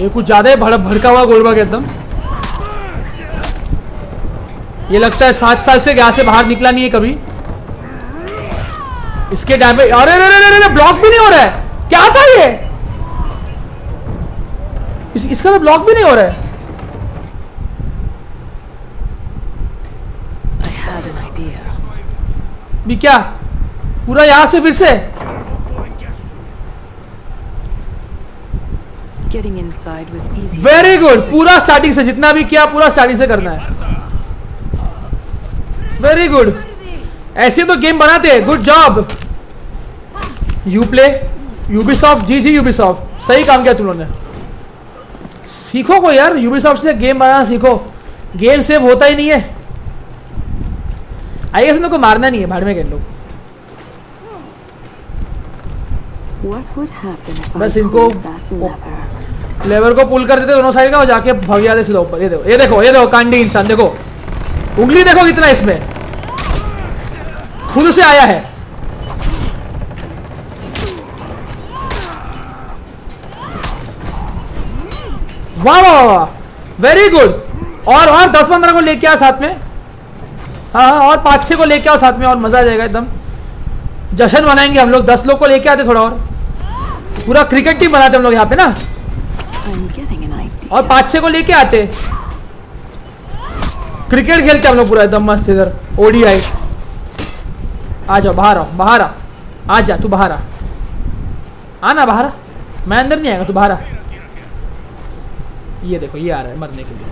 ये कुछ ज़्यादा ही भड़का हुआ गोलबाग एकदम। ये लगता है सात साल से यहाँ से बाहर निकला नहीं है कभी। इसके डैमेज अरे अरे अरे अरे ब्लॉक भी नहीं हो रहा है। क्या था ये? इस, इसका तो ब्लॉक भी नहीं हो रहा है. भी क्या? पूरा यहाँ से फिर से. वेरी गुड पूरा स्टार्टिंग से जितना भी किया पूरा स्टार्टिंग से करना है। वेरी गुड ऐसे तो गेम बनाते हैं. Good job you play Ubisoft G G Ubisoft सही काम किया तुम लोगों ने. सीखो को यार. यूबीसॉफ्ट से गेम बनाना सीखो. गेम सेव होता ही नहीं है. आई गेस को मारना नहीं है भाड़ में गए लोग बस इनको? लेवर को पुल कर देते दोनों साइड का और जाके भाग जाते सीधा ऊपर. ये देखो ये देखो ये देखो कांडी इंसान देखो. उंगली देखो कितना इसमें। खुद से आया है। वाह वाह वाह वेरी गुड और और दस पंद्रह को लेके आओ साथ में। हाँ हाँ और पाँच छः को लेके आओ साथ में और मज़ा आ जाएगा एकदम। जश्न मनाएँगे हम लोग। दस लोग को लेके आते थोड़ा और। पूरा क्रिकेट टीम बनाते हम लोग यहाँ पे ना. और पाँच छः को लेके आते। क्रिकेट खेलते हम लोग पूरा एकदम मस्त इधर ओडीआई आ जाओ, बाहर आओ, बाहर आ आ जा, तू बाहर आ। आना बाहर मैं अंदर नहीं आएगा, तू बाहर आ। ये देखो, ये आ रहा है मरने के लिए।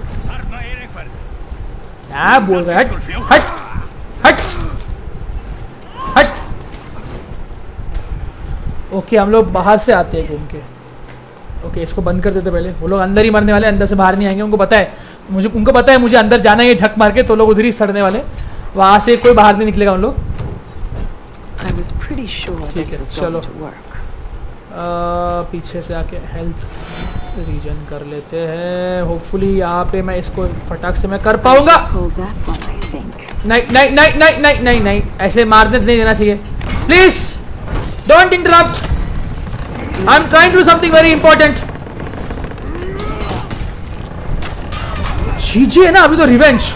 क्या बोल रहा है? हट हट हट हट। ओके हम लोग बाहर से आते हैं घूम के। ओके इसको बंद कर देते पहले। वो लोग अंदर ही मरने वाले अंदर से बाहर नहीं आएँगे, उनको पता है। मुझे उनको पता है मुझे अंदर जाना है झक मार के तो लोग उधर ही सड़ने वाले वहाँ से कोई बाहर नहीं निकलेगा उन लोग। ठीक है, चलो। अ, पीछे से आके हेल्थ रीजन कर लेते हैं। होपफुली यहाँ पे मैं इसको फटाक से मैं कर पाऊँगा. नहीं नहीं नहीं नहीं नहीं नहीं नहीं ऐसे मारने नहीं देना चाहिए। Please don't interrupt I am trying to something very important GG है ना अभी तो रिवेंज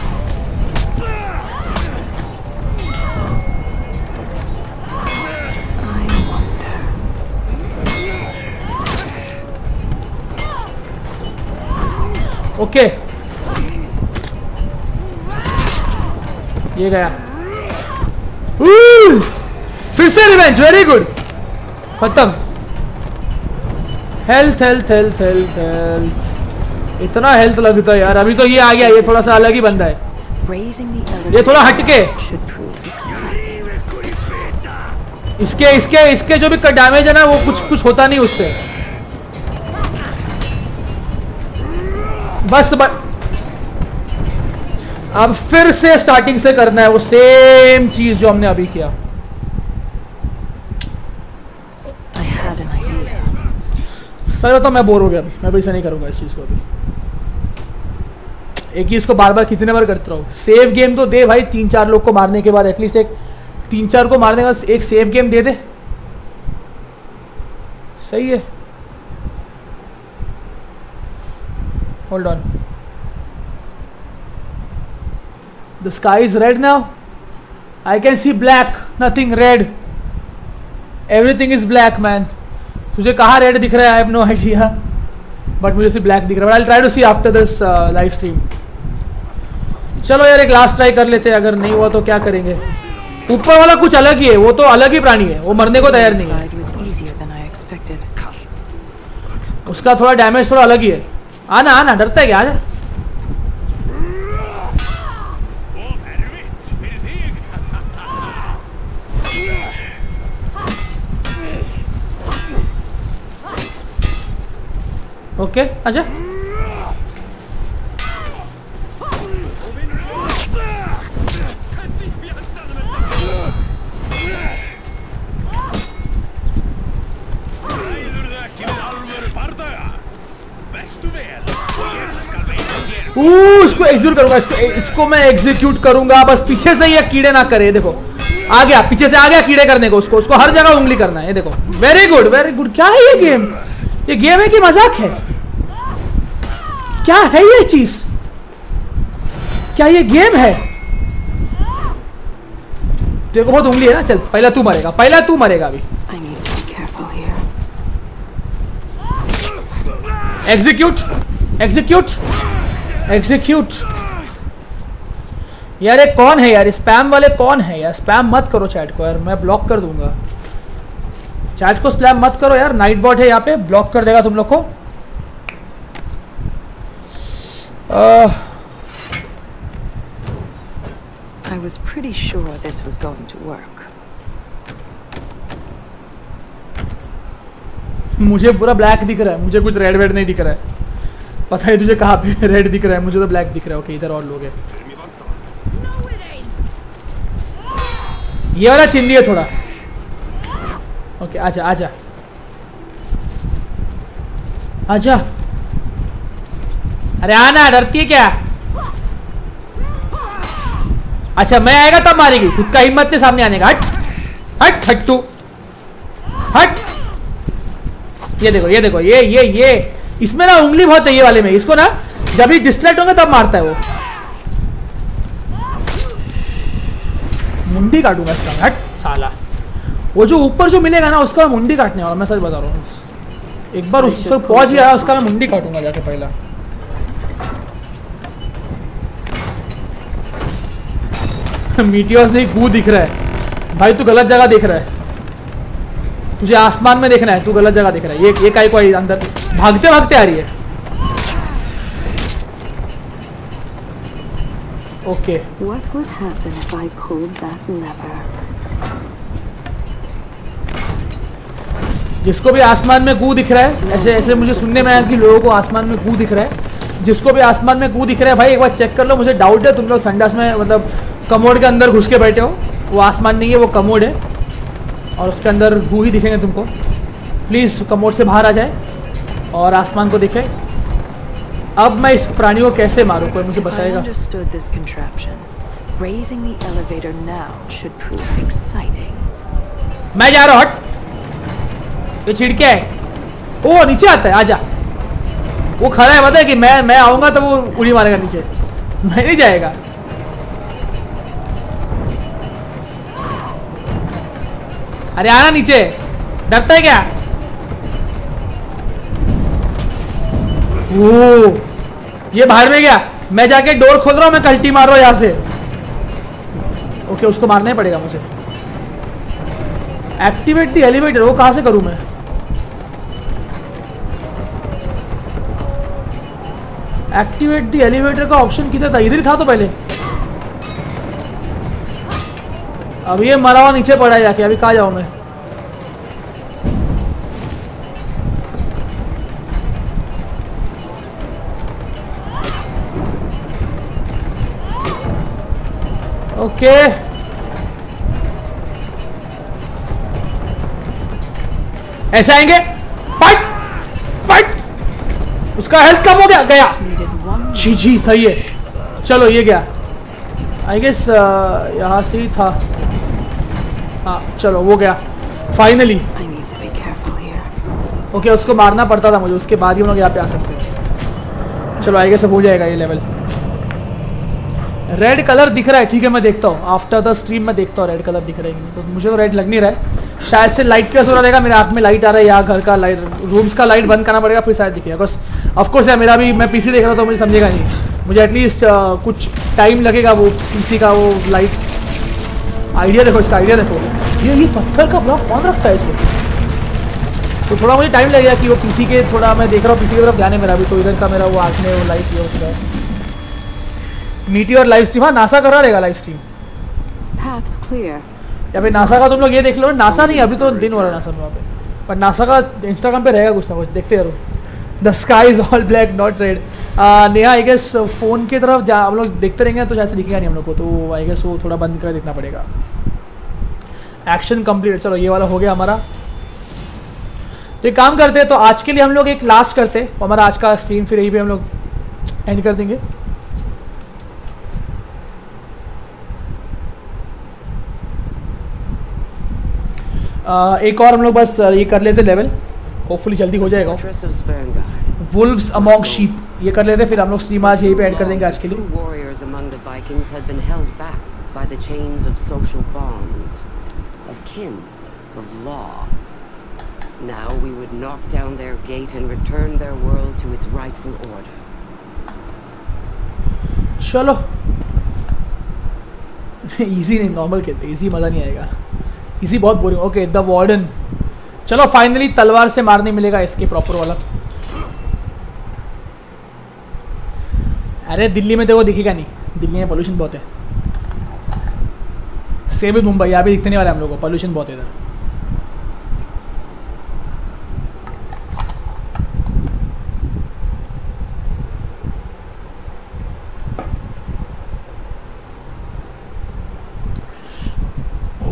I wonder. ओके ये गया Ooh! फिर से रिवेंज वेरी गुड खत्म health health health health health इतना हेल्थ लगता है यार अभी तो ये आ गया ये थोड़ा सा अलग ही बंदा है। ये थोड़ा हटके. इसके इसके इसके जो भी डैमेज है ना वो कुछ कुछ होता नहीं उससे। बस ब... अब फिर से स्टार्टिंग से करना है वो सेम चीज़ जो हमने अभी किया. सर बताओ मैं बोर हो गया अभी। मैं फिर से नहीं करूँगा इस चीज़ को अभी। एक ही इसको बार बार कितने बार करते रहो सेफ़ गेम तो दे भाई, तीन चार लोग को मारने के बाद एटलीस्ट एक, तीन चार को मारने के बाद एक सेफ़ गेम दे दे। सही है। Hold on the sky is red now I can see black nothing red everything is black man तुझे कहाँ रेड दिख रहा है? I have no idea but मुझे सिर्फ़ ब्लैक दिख रहा है। I try to see after this live stream चलो यार एक लास्ट ट्राई कर लेते हैं। अगर नहीं हुआ तो क्या करेंगे? ऊपर वाला कुछ अलग ही है वो तो अलग ही प्राणी है वो मरने को तैयार नहीं है. उसका थोड़ा डैमेज थोड़ा अलग ही है। आना आना डरता है क्या? आजा। ओके अच्छा इसको एग्जीक्यूट करूँगा इसको इसको मैं एग्जीक्यूट करूँगा। बस पीछे से ये कीड़े ना करे देखो। आ गया पीछे से आ गया कीड़े करने को उसको उसको हर जगह उंगली करना है ये देखो। वेरी गुड वेरी गुड क्या है ये गेम ये गेम है कि मज़ाक है? क्या है ये चीज़? क्या ये गेम है? तेरे को बहुत उंगली है ना चल पहला तू मरेगा पहला तू मरेगा अभी. एग्जीक्यूट एग्जीक्यूट एग्जीक्यूट यार ये कौन है यार? स्पैम वाले कौन है यार? स्पैम मत करो चैट को यार मैं ब्लॉक कर दूँगा। चैट को स्पैम मत करो यार नाइट बॉट है यहाँ पे ब्लॉक कर देगा तुम लोग को। I was pretty sure this was going to work. मुझे पूरा ब्लैक दिख रहा है मुझे कुछ रेड वेड नहीं दिख रहा है। पता नहीं तुझे कहाँ पे रेड दिख रहा है, मुझे तो ब्लैक दिख रहा है। ओके इधर और लोग हैं. ये वाला चिंदी है थोड़ा। ओके आजा आजा। आजा। अरे आना, डरती है क्या? अच्छा मैं आएगा तब मारेगी। खुद का हिम्मत नहीं सामने आने का। हट हट हट तू। हट। ये देखो ये देखो, ये ये ये। इसमें ना उंगली बहुत है ये वाले में। इसको ना जब भी डिस्ट्रैक्ट होंगे तब मारता है वो। मुंडी काटूँगा इसका हट साला। वो जो ऊपर जो मिलेगा ना उसका मुंडी काटने वाला मैं सच बता रहा हूँ। एक बार उस पर पहुँच गया उसका मैं मुंडी काटूँगा जाके पहला। मीटियोस नहीं गू दिख रहा है। भाई तू गलत जगह देख रहा है। तुझे आसमान में देखना है तू गलत जगह देख रहा है। ये ये काय को आई अंदर। भागते भागते आ रही है। Okay. What would happen if I pulled that lever? जिसको भी आसमान में गू दिख रहा है ऐसे ऐसे मुझे सुनने में आया कि लोगों को आसमान में गू दिख रहा है। जिसको भी आसमान में गू दिख रहा है भाई एक बार चेक कर लो मुझे डाउट है तुम लोग संडास में मतलब कमोड के अंदर घुस के बैठे हो। वो आसमान नहीं है वो कमोड है। और उसके अंदर गू ही दिखेंगे तुमको। प्लीज़ कमोड से बाहर आ जाए। और आसमान को दिखे अब मैं इस प्राणी को कैसे मारूँ? कोई मुझे बताएगा? raising the elevator now should prove exciting. मैं जा रहा हूँ हट। ये छिड़के है। ओ नीचे आता है आजा वो खड़ा है पता है कि मैं मैं आऊँगा तो वो उड़ी मारेगा नीचे। मैं नहीं जाएगा। अरे आना नीचे। डरता है क्या? ओ ये बाहर में गया। मैं जाके डोर खोल रहा हूँ, मैं कल्टी मार रहा हूँ यहाँ से। ओके, उसको मारना ही पड़ेगा मुझे। एक्टिवेट द एलिवेटर वो कहाँ से करूँ मैं? एक्टिवेट द एलिवेटर का ऑप्शन किधर था? इधर था तो पहले। अब ये मरा हुआ नीचे पड़ा है जाके, अभी कहाँ जाऊँ मैं? ओके ऐसे आएँगे? फाइट फाइट उसका हेल्थ कम हो गया गया। जी जी सही है। चलो ये गया। आई गेस यहाँ से ही था। हाँ चलो वो गया। फाइनली. ओके उसको मारना पड़ता था मुझे उसके बाद ही हम लोग यहाँ पे आ सकते हैं। चलो आएगा सब हो जाएगा ये लेवल रेड कलर दिख रहा है, ठीक है, मैं देखता हूँ। आफ्टर द स्ट्रीम मैं देखता हूँ रेड कलर दिख रहा है। तो मुझे तो रेड लग नहीं रहा है। शायद से लाइट का सोरा रहेगा, मेरे आँख में लाइट आ रहा है, या घर का लाइट रूम्स का लाइट बंद करना पड़ेगा, फिर शायद दिखेगा। बस ऑफकोर्स यार, मेरा भी, मैं पीसी देख रहा हूँ तो मुझे समझेगा नहीं। मुझे एटलीस्ट कुछ टाइम लगेगा वो पीसी का, वो लाइट आइडिया देखो, इसका आइडिया देखो। ये ये पत्थर का ब्लॉक कौन रखता है इसे? तो थोड़ा मुझे टाइम लगेगा कि वो पीसी के, थोड़ा मैं देख रहा हूँ पीसी की तरफ़ ध्यान है मेरा भी तो इधर का मेरा वो आँख में वो लाइट ये हो चुका है। मीटी और लाइव स्ट्रीम हाँ नासा करा रहेगा लाइव स्ट्रीम या फिर नासा का तुम लोग ये देख लो नासा नहीं अभी तो दिन हो रहा है नासा में वहाँ पे। पर नासा का इंस्टाग्राम पे रहेगा कुछ ना कुछ देखते रहो। The sky is all black not red Neha I guess phone की तरफ़ जा हम लोग देखते रहेंगे तो शायद से दिखेगा नहीं हम लोग को तो आई गेस वो थोड़ा बंद कर देखना पड़ेगा। एक्शन कंप्लीट चलो ये वाला हो गया हमारा। तो एक काम करते हैं तो आज के लिए हम लोग एक लास्ट करते हैं हमारा आज का स्ट्रीम फिर यही पे हम लोग एंड कर देंगे। एक और हम लोग बस ये कर लेते लेवल होपफुली जल्दी हो जाएगा। वुल्व्स अमोंग शीप ये कर लेते फिर हम लोग स्ट्रीम आज यहीं पे ऐड कर देंगे आज के लिए। Now we would knock down their gate and return their world to its rightful order. चलो। इजी नहीं नॉर्मल कहते इजी मज़ा नहीं आएगा। इजी बहुत बोरिंग ओके द वार्डन चलो फाइनली तलवार से मारने मिलेगा इसके प्रॉपर वाला। अरे, दिल्ली में तो वो दिखेगा नहीं। दिल्ली में पोल्यूशन बहुत है। सेम मुंबई यहाँ भी दिखने वाला वाला हम लोग को पोल्यूशन बहुत है इधर।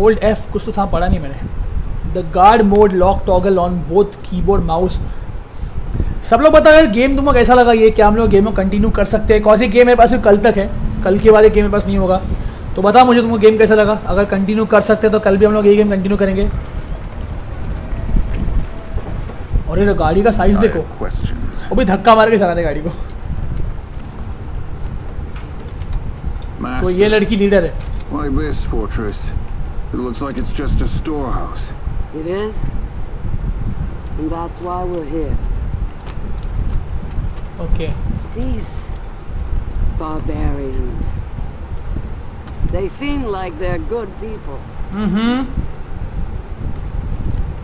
होल्ड एफ़ कुछ तो था पढ़ा नहीं मैंने। The guard mode lock toggle on both keyboard mouse सब लोग बताओ यार गेम तुमको कैसा लगा ये? क्या हम लोग गेम में कंटिन्यू कर सकते हैं? कौन सी गेम मेरे पास कल तक है? कल के बाद ये गेम मेरे पास नहीं होगा। तो बताओ मुझे तुमको गेम कैसा लगा? अगर कंटिन्यू कर सकते हैं तो कल भी हम लोग ये गेम कंटिन्यू करेंगे। और ये गाड़ी का साइज़ देखो। वो भी धक्का मार के चला दे गाड़ी को। Master, तो ये लड़की लीडर है? It looks like it's just a storehouse. It is? And that's why we're here. Okay These barbarians. They seem like they're good people. Hmm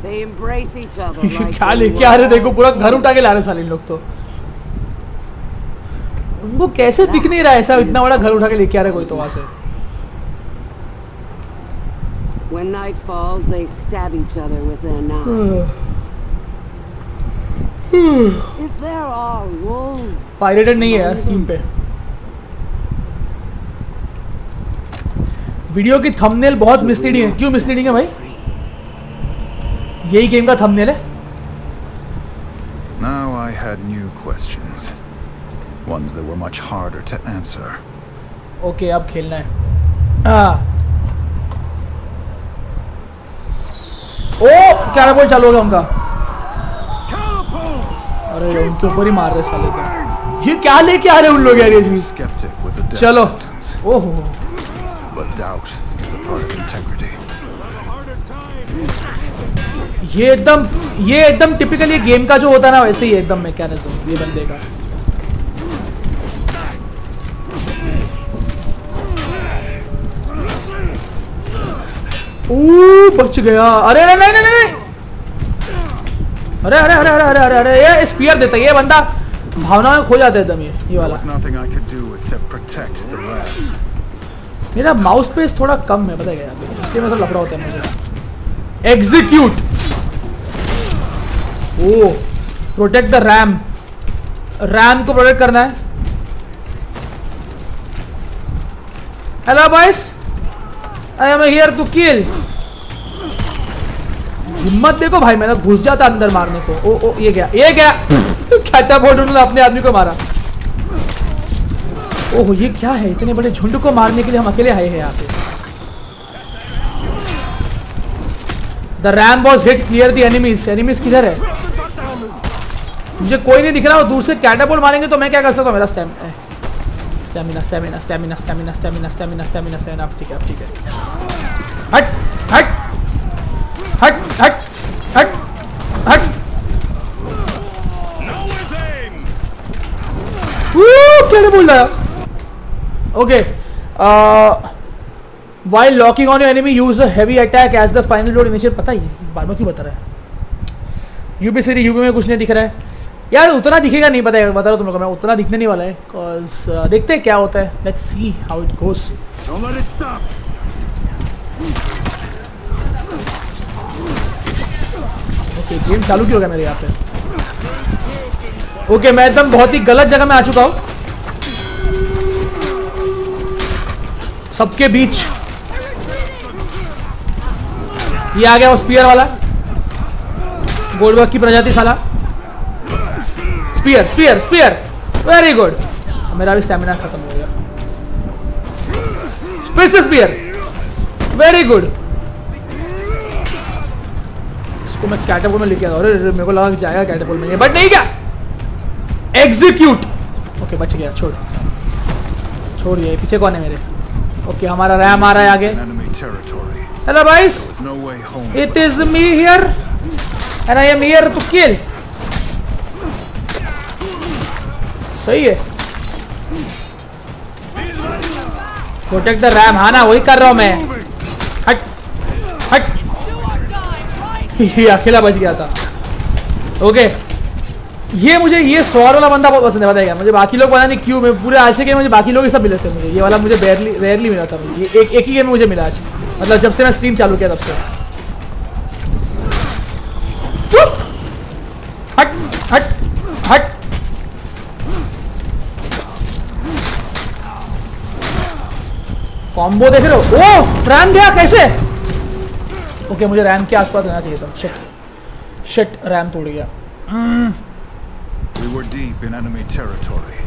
They embrace each other like क्या they लेके आ रहे were देखो पूरा घर उठा के ला रहे साले इन लोग तो उनको कैसे दिख नहीं रहा है ऐसा इतना बड़ा घर उठा के लेके आ रहे कोई तो वहां से When night falls, they stab each other with their knives. if there are wolves, pirated नहीं है यार स्टीम पे वीडियो की थंबनेल बहुत मिसलीडिंग है क्यों मिसलीडिंग है भाई यही गेम का थंबनेल है Now I had new questions. Ones that were much harder to answer. Okay अब खेलना है हाँ ओ क्या बोल चालू हो गया उनका। अरे, उनके ऊपर ही मार रहे साले को ये क्या लेके आ रहे उन लोग यार ये चलो। ओहो. ये एकदम ये एकदम टिपिकल ये गेम का जो होता है ना, वैसे ही एकदम मैकेनिज्म ये बंदे का। ओ बच गया। अरे अरे नहीं नहीं नहीं। अरे अरे अरे अरे अरे अरे अरे ये स्पीयर देता है ये बंदा भावना में खो जाता है एकदम ये ये वाला. मेरा माउस पेस थोड़ा कम है पता है क्या? इसलिए मतलब लफड़ा होता है मुझे। Execute oh protect the ram ram को प्रोटेक्ट करना है। Hello boys I am here to kill हिम्मत देखो भाई मैं घुस जाता अंदर मारने को। ओ ओ, ये गया ये गया। कहता बोल उन्होंने अपने आदमी को मारा। ओह, ये क्या है? इतने बड़े झुंड को मारने के लिए हम अकेले आए हैं यहाँ पे। The ram boss hit clear the enemies enemies किधर है? मुझे कोई नहीं दिख रहा और दूर से कैटापोल मारेंगे तो मैं क्या कर सकता हूँ? मेरा STEM stamina stamina stamina stamina stamina stamina stamina stamina अब ठीक है अब ठीक है हट हट हट हट हट हट क्या बोल रहा okay while locking on your enemy use a heavy attack as the final blow initiate पता ही बार बार क्यों बता रहा है? यूबी सीरी यूबी में कुछ नहीं दिख रहा है। यार उतना दिखेगा नहीं पता है बता रहा तुम लोगों को मैं उतना दिखने नहीं वाला है बिकॉज़ देखते हैं क्या होता है। Let's see how it goes. Okay game चालू क्यों हो गया मेरे यहाँ पे? ओके okay, मैं एकदम बहुत ही गलत जगह में आ चुका हूँ। सबके बीच। ये आ गया वो स्पीयर वाला। गोल्डबर्ग की प्रजाति साला। Spear spear spear very good मेरा भी स्टेमिना खत्म हो गया। स्पेस स्पीयर वेरी गुड इसको मैं कैटेपोल में लेके आया अरे अरे, मेरे को लगा जाएगा कैटेपोल में बट नहीं क्या एग्जीक्यूट ओके बच गया छोड़। छोड़िए पीछे कौन है मेरे? ओके हमारा रैम आ रहा है आगे. Hello guys There's no way home. It is me here, and I सही है। प्रोटेक्ट द रैम हाँ ना, वही कर रहा हूँ मैं। हट हट। ये अकेला बच गया था। ओके ये मुझे, ये सौर वाला बंदा बहुत पसंद है बताएगा मुझे बाकी लोग पता नहीं क्यों, मैं पूरे आज के मुझे बाकी लोग ही सब मिले थे मुझे। ये वाला मुझे रेयरली रेयरली मिला था मुझे। ये एक एक ही गेम मुझे मिला आज। मतलब जब से मैं स्ट्रीम चालू किया तब से। हट हट हट। कॉम्बो देख रहे हो? ओ रैम गया कैसे? ओके मुझे रैम के आसपास रहना चाहिए था। शिट शिट रैम तोड़ गया। We were deep in enemy territory.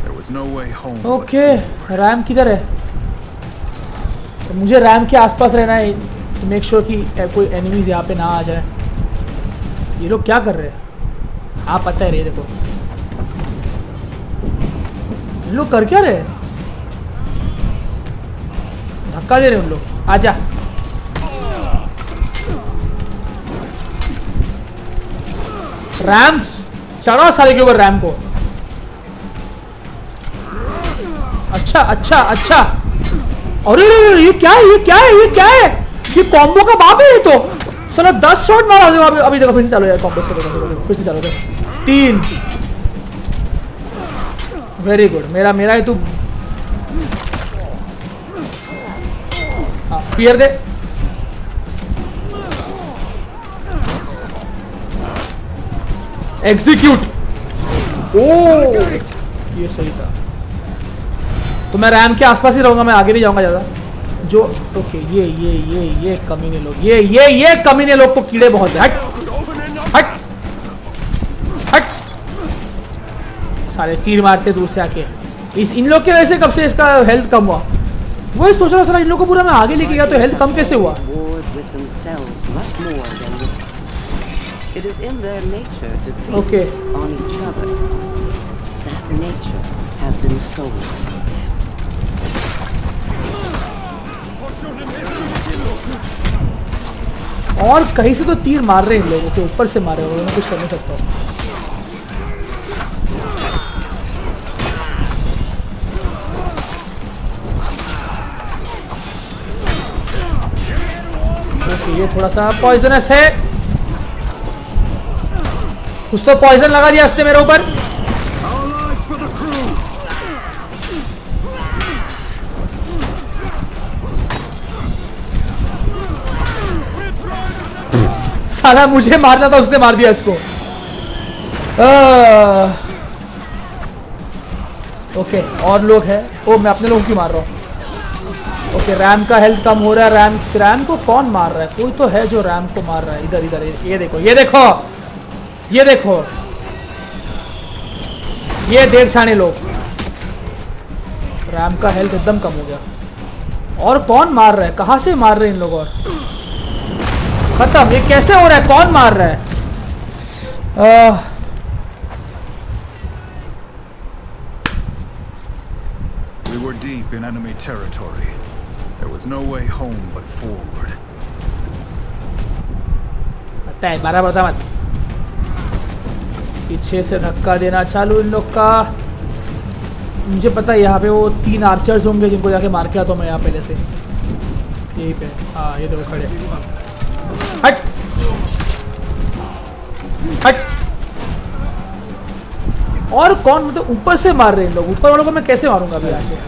There was no way home. forward. Ram किधर है? तो मुझे रैम के आसपास रहना है to मेक श्योर कि ए- कोई एनिमीज यहाँ पे ना आ जाए। ये लोग क्या कर रहे हैं? आप पता है रे देखो। ये लोग कर क्या रहे हैं? धक्का दे रहे उन लोग। आजा रैम चढ़ा साले के ऊपर रैम को। अच्छा अच्छा अच्छा। अरे ये क्या है, ये क्या है, ये क्या है? ये कॉम्बो का बाप है ये तो। चलो दस शॉट मारा अभी, अभी- देखो, फिर से चालू है कॉम्बो से फिर से चालू है तीन। वेरी गुड मेरा मेरा है तू स्पीयर दे एग्जीक्यूट ओ ये सही था। तो मैं रैम के आसपास ही रहूँगा मैं आगे नहीं जाऊँगा ज़्यादा। जो ओके ये ये ये ये कमीने लोग ये ये ये कमीने लोग को कीड़े बहुत है। हट हट हट। सारे तीर मारते दूर से आके। इस इन लोग के वजह से कब से इसका हेल्थ कम हुआ? वो सोच रहा सर इन लोगों को पूरा मैं आगे लेके गया तो हेल्थ कम कैसे हुआ? It और कहीं से तो तीर मार रहे हैं इन लोगों के ऊपर से मार रहे हैं मैं कुछ कर नहीं सकता ओके ये थोड़ा सा पॉइजनस है कुछ तो पॉइजन लगा दिया उसने मेरे ऊपर. साला मुझे मारना था, उसने मार दिया इसको। ओके, और लोग हैं ओ, मैं अपने लोगों की मार रहा हूँ ओके रैम का हेल्थ कम हो रहा है रैम रैम को कौन मार रहा है? कोई तो है जो रैम को मार रहा है। इधर इधर ये- देखो ये देखो ये देखो। ये देर छाने लोग रैम का हेल्थ एकदम कम हो गया। और कौन मार रहा है? कहाँ से मार रहे हैं इन लोग और? खत्म। ये कैसे हो रहा है? कौन मार रहा है? आह, We were deep in enemy territory. Was no way home but forward. पता है मारा मत। पीछे से धक्का देना चालू इन लोग का। मुझे पता है यहाँ पे वो तीन आर्चर्स होंगे जिनको जाके मार के आता मैं यहाँ पहले से। यहीं पे। हाँ ये देखो खड़े। हट! हट! और कौन? मतलब ऊपर से मार रहे हैं लोग। ऊपर वालों को मैं कैसे मारूँगा अभी यहाँ से?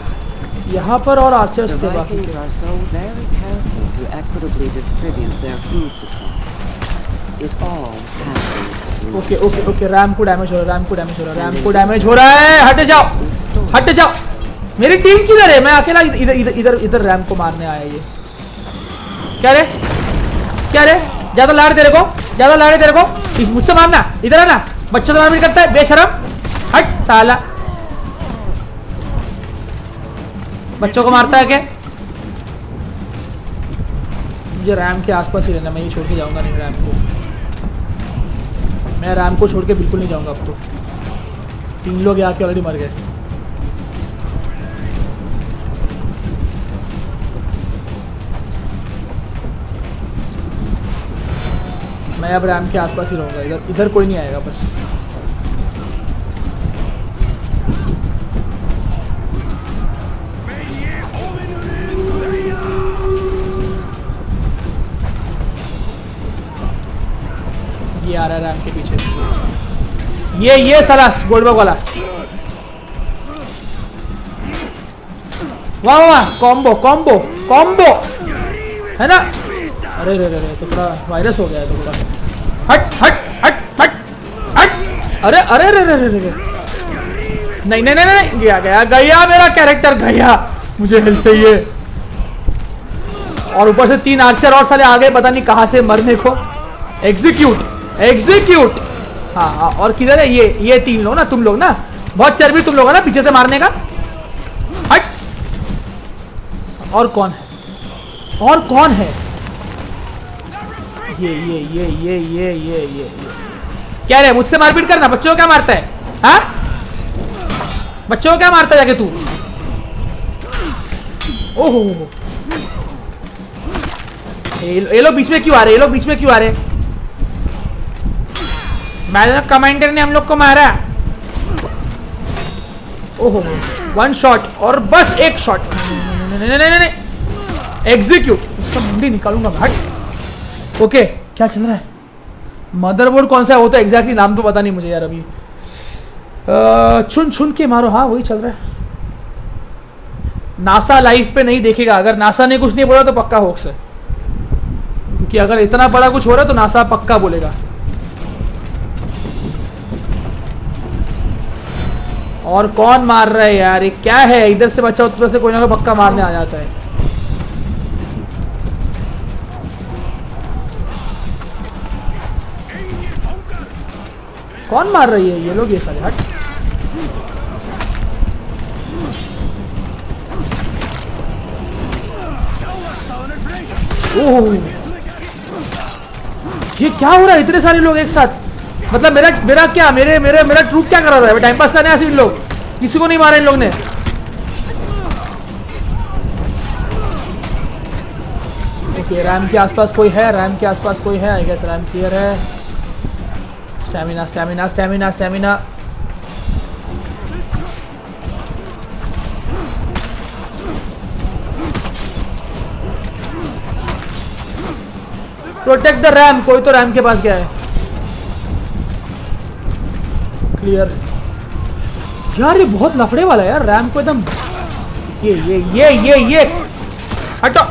यहाँ पर और आर्चर्स थे बाकी Vikings के। are so to equitably distribute their food supply. It all happens okay okay okay ram को डैमेज हो रहा है रैम को डैमेज हो रहा है रैम को डैमेज हो रहा है। हट जाओ हट जाओ। मेरी टीम किधर है? मैं अकेला इधर इधर इधर इधर रैम को मारने आया ये। क्या रे? क्या रे? ज़्यादा लाड़ तेरे को ज़्यादा लाड़े तेरे को। मुझसे मारना इधर है आना। बच्चों से मारपीट करता है बेशरम। हट साला। बच्चों को मारता है क्या? मुझे रैम के आसपास ही रहना मैं ये छोड़ के जाऊँगा नहीं रैम को। मैं रैम को छोड़ के बिल्कुल नहीं जाऊँगा अब तो। तीन लोग यहाँ के ऑलरेडी मर गए। मैं अब रैम के आसपास ही रहूँगा, इधर इधर कोई नहीं आएगा, बस। ये आ रहा है रैम के पीछे। ये ये सलास गोल्डबर्ग वाला। वाह वाह कॉम्बो कॉम्बो कॉम्बो है ना? अरे रे रे रे तो थोड़ा वायरस हो गया है तो थोड़ा। हट हट हट हट हट। अरे अरे रे रे रे रे नहीं नहीं नहीं नहीं गया गया गया मेरा कैरेक्टर गया। मुझे हेल्थ चाहिए। और ऊपर से तीन आर्चर और साले आ गए पता नहीं कहाँ से मरने को। एग्जीक्यूट एग्जीक्यूट हाँ हाँ और किधर है? ये ये तीन लोग ना तुम लोग ना? बहुत चर्बी तुम लोग ना पीछे से मारने का? हट! और कौन है? और कौन है? ये ये ये ये ये ये ये, क्या रे मुझसे मारपीट करना? बच्चों को क्या मारता है? हा? बच्चों को क्या मारता है जाके तू? ओहो ये लोग बीच में क्यों आ रहे? ये लोग बीच में क्यों आ रहे? मैडम कमांडर ने हम लोग को मारा। ओहो वन शॉट और बस एक शॉट एग्जीक्यूट इसका मुंडी निकालूँगा हट ओके क्या चल रहा है? मदरबोर्ड कौन सा है? वो तो एग्जैक्टली नाम तो पता नहीं मुझे यार अभी। छुन छुन के मारो। हाँ वही चल रहा है। नासा लाइफ पे नहीं देखेगा। अगर नासा ने कुछ नहीं बोला तो पक्का होक्स है। क्योंकि अगर इतना बड़ा कुछ हो रहा है तो नासा पक्का बोलेगा। और कौन मार रहा है यार? ये क्या है? इधर से बच्चा उधर से कोई ना कोई पक्का मारने आ जाता है। कौन मार रही है ये लोग ये सारे, हट। ओह। ये क्या हो रहा है? इतने सारे लोग एक साथ। मतलब मेरा मेरा क्या, मेरे मेरे, मेरा ट्रूप क्या कर रहा था टाइम पास करने ऐसे इन लोग। किसी को नहीं मारा इन लोग ने। ओके रैम के आसपास कोई है? रैम के आसपास कोई है? आई गेस रैम क्लियर है। Stamina stamina stamina stamina protect the ram कोई तो रैम के पास गया है। क्लियर यार ये बहुत लफड़े वाला है यार रैम को एकदम ये ये ये ये ये हटो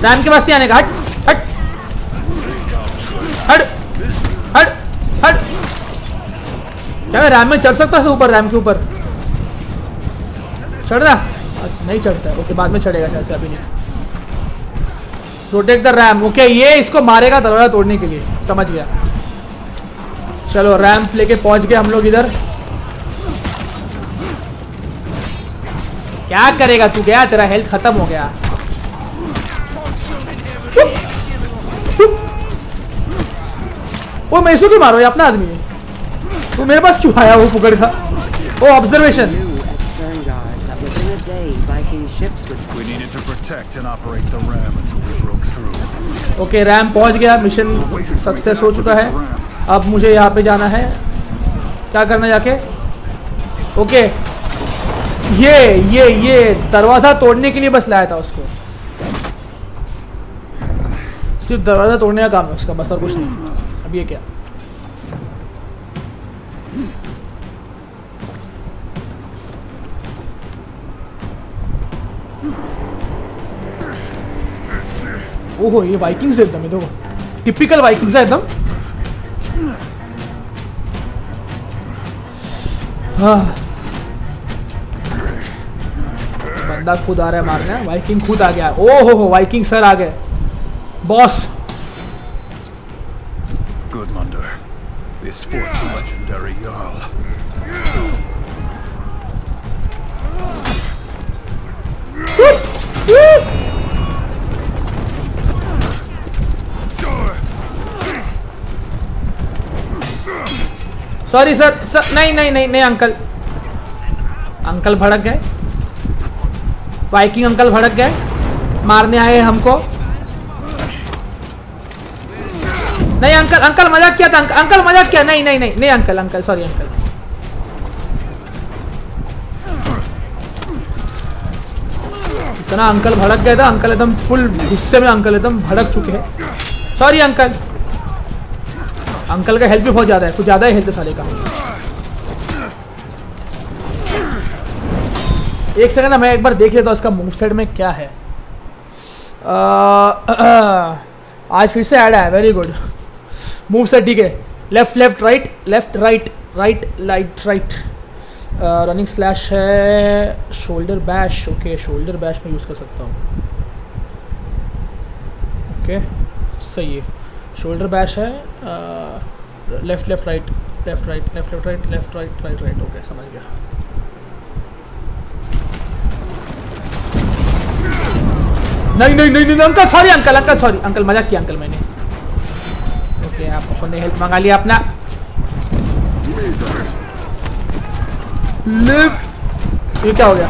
रैम के पास नहीं आने का हट हट हट हट हट क्या मैं रैम में चढ़ सकता हूँ ऊपर रैम के ऊपर चढ़ रहा अच्छा नहीं चढ़ता ओके, बाद में चढ़ेगा शायद से, अभी नहीं। प्रोटेक्ट द रैम ओके, ये इसको मारेगा दरवाज़ा तोड़ने के लिए। समझ गया। चलो रैम्प लेके पहुँच गए हम लोग इधर। क्या करेगा तू? गया तेरा हेल्थ खत्म हो गया। वो मैसू क्यों मारो ये अपना आदमी? है मेरे पास क्यों आया वो फुकड़ का? वो observation ships would We needed to protect and operate the ram until we broke through. Okay ram पहुँच गया मिशन सक्सेस हो चुका है। अब मुझे यहाँ पे जाना है। क्या करना जाके? ओके ये ये ये दरवाज़ा तोड़ने के लिए बस लाया था उसको। सिर्फ़ दरवाज़ा तोड़ने का काम है उसका बस और कुछ नहीं। अब ये क्या? ओहो ये वाइकिंग्स है एकदम देखो। टिपिकल वाइकिंग्स है एकदम। हाँ। बंदा खुद आ रहा है मारने वाइकिंग खुद आ गया ओ हो हो वाइकिंग सर आ गए boss Gudmundur, this fort's legendary Jarl. Sorry sir sir नहीं नहीं नहीं नहीं अंकल अंकल भड़क गए. वाइकिंग अंकल भड़क गए. मारने आए हमको. नहीं अंकल अंकल मज़ाक किया था अंकल, अंकल मज़ाक किया. नहीं नहीं नहीं नहीं अंकल अंकल सॉरी अंकल इतना अंकल भड़क गया था अंकल एकदम फुल गुस्से में अंकल एकदम भड़क चुके हैं. सॉरी अंकल अंकल का हेल्थ भी बहुत ज़्यादा है कुछ ज़्यादा ही हेल्थ साले का। एक सेकंड मैं एक बार देख लेता हूँ उसका मूव सेट में क्या है। अ, आज फिर से ऐड है वेरी गुड मूव सेट ठीक है। Left left right left right right light right running slash है shoulder bash okay shoulder bash में यूज़ कर सकता हूँ। ओके okay, सही है। शोल्डर बैश है left left right left right left left right left right right right okay समझ गया। नहीं नहीं नहीं नहीं uncle sorry uncle uncle sorry uncle मज़ाक किया अंकल मैंने। ओके आप अपन ने हेल्थ मंगा लिया अपना। लिव ये क्या हो गया?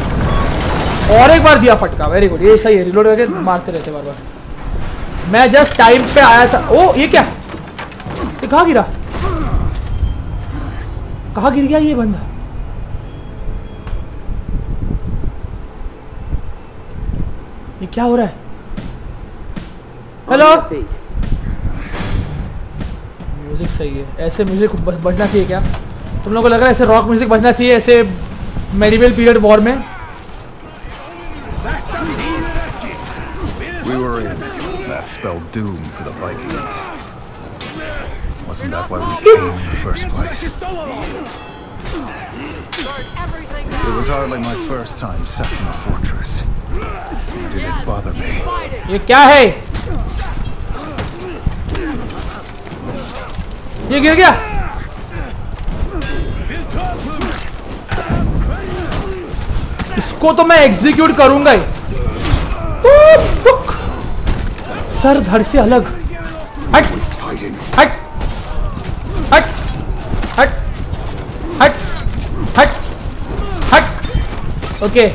और एक बार दिया फटका वेरी गुड ये सही है रिलोड करके मारते रहते बार बार। मैं जस्ट टाइम पे आया था। ओ, ये क्या? ये कहाँ गिरा? कहाँ गिर गया ये बंदा? ये क्या हो रहा है? हेलो म्यूज़िक सही है। ऐसे म्यूज़िक बज- बजना चाहिए क्या? तुम लोगों को लग रहा है ऐसे रॉक म्यूज़िक बजना चाहिए, ऐसे मेडिवल पीरियड वॉर में? We were in. That spelled doom for the Vikings. Wasn't that why we came in the first place? It was hardly my first time sacking a fortress. Nor did it bother me. ये क्या है ये गिर गया इसको तो मैं एग्जीक्यूट करूंगा ही उक, उक। सर धड़ से अलग। हट। हट। हट। हट। हट। हट। हट। Okay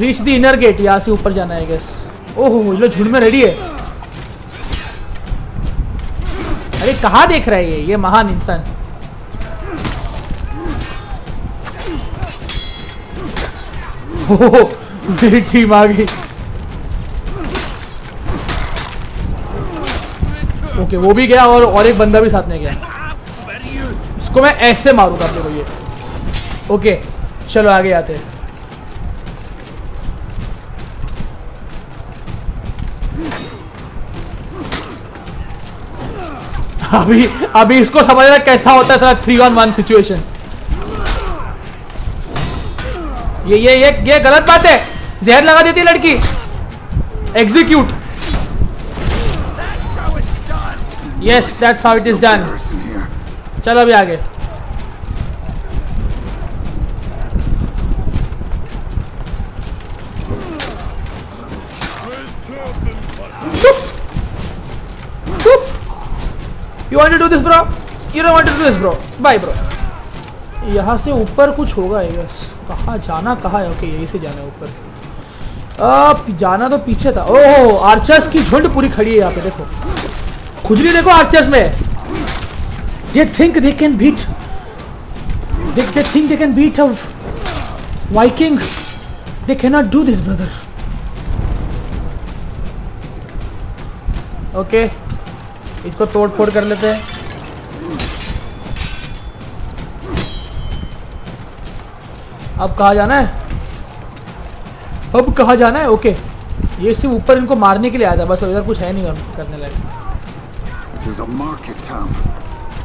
reach the inner gate यहाँ से ऊपर जाना है गैस ओहो लो झुंड में रेडी है। अरे, कहाँ देख रहा है ये? ये महान इंसान। ओहो मेरी टीम आ गई ओके, वो भी गया और और एक बंदा भी साथ में गया। इसको मैं ऐसे मारूँगा को ये। ओके, चलो आगे आते हैं। अभी अभी इसको समझना कैसा होता है थ्री ऑन वन सिचुएशन ये ये ये ये गलत बात है। जहर लगा देती है लड़की। Execute yes that's how it is done चलो अभी आगे। You want to this bro you don't want to this bro bye bro यहाँ से ऊपर कुछ होगा आई गेस कहाँ जाना, कहाँ? है ओके यहीं से जाना है ऊपर। जाना तो पीछे था। ओह आर्चर्स की झुंड पूरी खड़ी है यहाँ पे, देखो। खुजली देखो आर्चर्स में। They think they can beat they think think they can beat a viking. They cannot do this, brother. Okay इसको तोड़ फोड़ कर लेते हैं। अब कहा जाना है? अब कहा जाना है? ओके ये सिर्फ़ ऊपर इनको मारने के लिए आया था, बस इधर कुछ है नहीं करने लायक। Is a market town.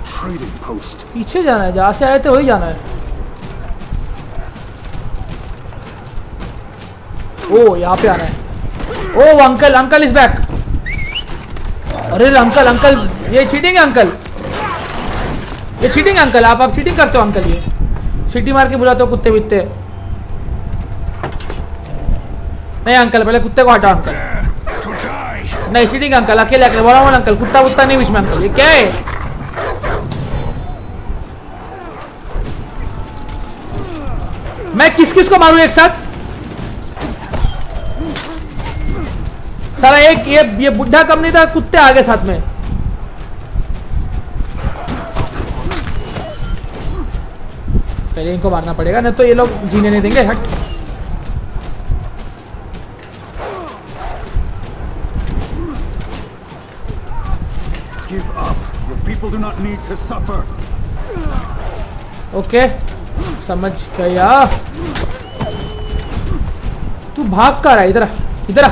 Trading post. पीछे जाना है जहाँ से आए थे वही जाना है ओ यहाँ पे आना है oh uncle uncle is back अरे अंकल अंकल ये चीटिंग है अंकल ये चीटिंग अंकल आप आप चीटिंग करते हो अंकल ये? सीटी मार के बुलाते हो कुत्ते बित्ते नहीं अंकल पहले कुत्ते को हटाओ अंकल. नहीं सीटिंग अंकल अकेले अकेले बोला बोला अंकल कुत्ता कुत्ता नहीं बीच में अंकल ये क्या है मैं किस किस को मारूं एक साथ सारा एक ये ये बुढ़ा कम नहीं था, कुत्ते आगे साथ में। पहले इनको मारना पड़ेगा, नहीं तो ये लोग जीने नहीं देंगे, हट Give up. Your people do not need to suffer. Okay समझ गया। तू भाग कर रहा इधर इधर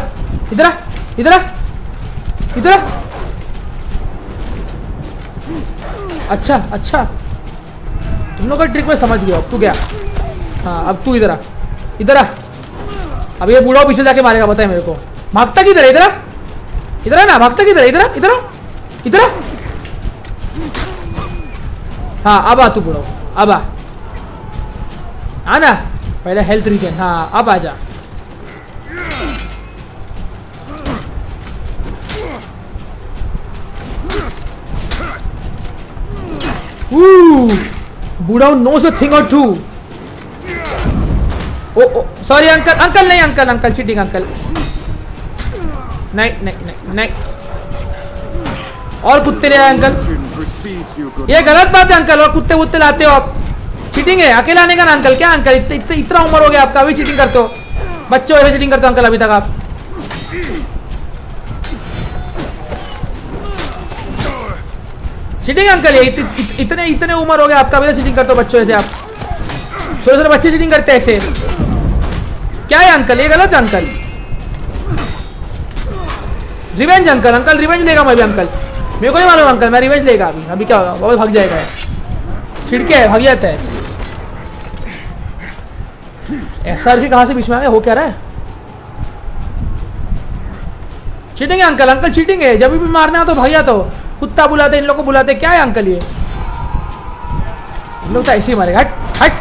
इधर इधर इधर। अच्छा अच्छा। तुम लोग का ट्रिक में समझ गया, अब तू गया। हाँ अब तू इधर आ इधर आ। अब ये बूढ़ा पीछे जाके मारेगा, बताए मेरे को। भागता किधर इधर इधर ना, भागता किधर इधर इधर इधर हाँ अब आ तू बूढ़ा अब आ आना पहले हेल्थ रीजन हाँ अब आ जा बूढ़ा knows a thing or two oh oh sorry uncle uncle नहीं अंकल अंकल चीटिंग अंकल नहीं नहीं नहीं नहीं और कुत्ते ले आए अंकल। ये गलत बात है अंकल और कुत्ते वुत्ते लाते हो आप। चीटिंग है अकेला आने का ना अंकल। क्या अंकल? इत, इत, इतना उम्र हो गया आपका अभी चीटिंग करते हो। बच्चों ऐसे चीटिंग करते हो अंकल अभी तक आप। चीटिंग अंकल ये इत, इत, इतने इतने उम्र हो गया आपका अभी चीटिंग करते हो बच्चों ऐसे आप। छोटे छोटे बच्चे चीटिंग करते ऐसे। क्या है अंकल? ये गलत है uncle. Revenge uncle uncle revenge लेगा मैं भी अंकल। मेरे को नहीं मालूम अंकल मैं रिवेंज लेगा अभी। अभी क्या होगा? वापस भाग जाएगा। छिड़के है भाग जाता है। एस आर कहाँ से बीच में आ गया हो? क्या रहा है? चीटिंग है अंकल अंकल चीटिंग है। जब भी मारना हो तो जाता हो। कुत्ता बुलाते इन लोग को बुलाते क्या है अंकल ये? इन लोग तो ऐसे ही मारेगा। हट हट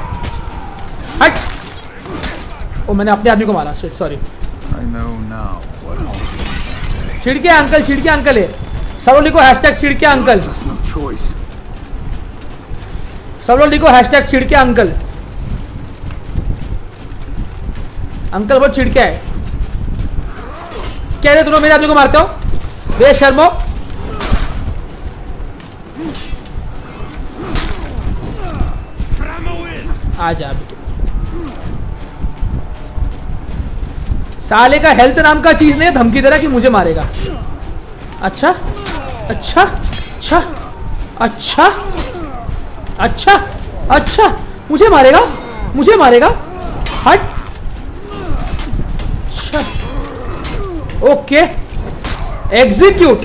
हट। ओ मैंने अपने आदमी को मारा। सॉरी. छिड़के अंकल छिड़के अंकल है सब लोग लिखो हैशटैग छिड़के अंकल. सब लोग लिखो हैशटैग छिड़के अंकल अंकल बहुत छिड़के है क्या रे तुम लोग मेरे आदमी को मारते हो? बे शर्मो आ जा साले का हेल्थ नाम का चीज़ नहीं धमकी दे रहा कि मुझे मारेगा। अच्छा? अच्छा अच्छा अच्छा अच्छा अच्छा मुझे मारेगा मुझे मारेगा। हट। अच्छा। ओके। एग्जीक्यूट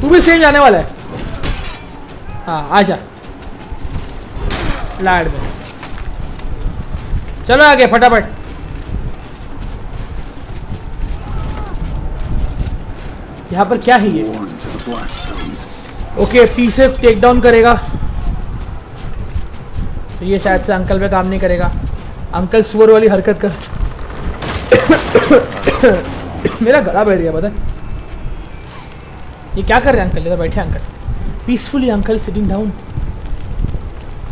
तू भी सेम जाने वाला है। हाँ आजा लाइट में। चलो आगे, फटाफट। यहाँ पर क्या है ये. ओके पी से टेक डाउन करेगा। तो ये शायद से अंकल पे काम नहीं करेगा। अंकल सुअर वाली हरकत कर मेरा गला बैठ गया, पता ये क्या कर रहे हैं अंकल? इधर बैठे uncle. Peacefully uncle sitting down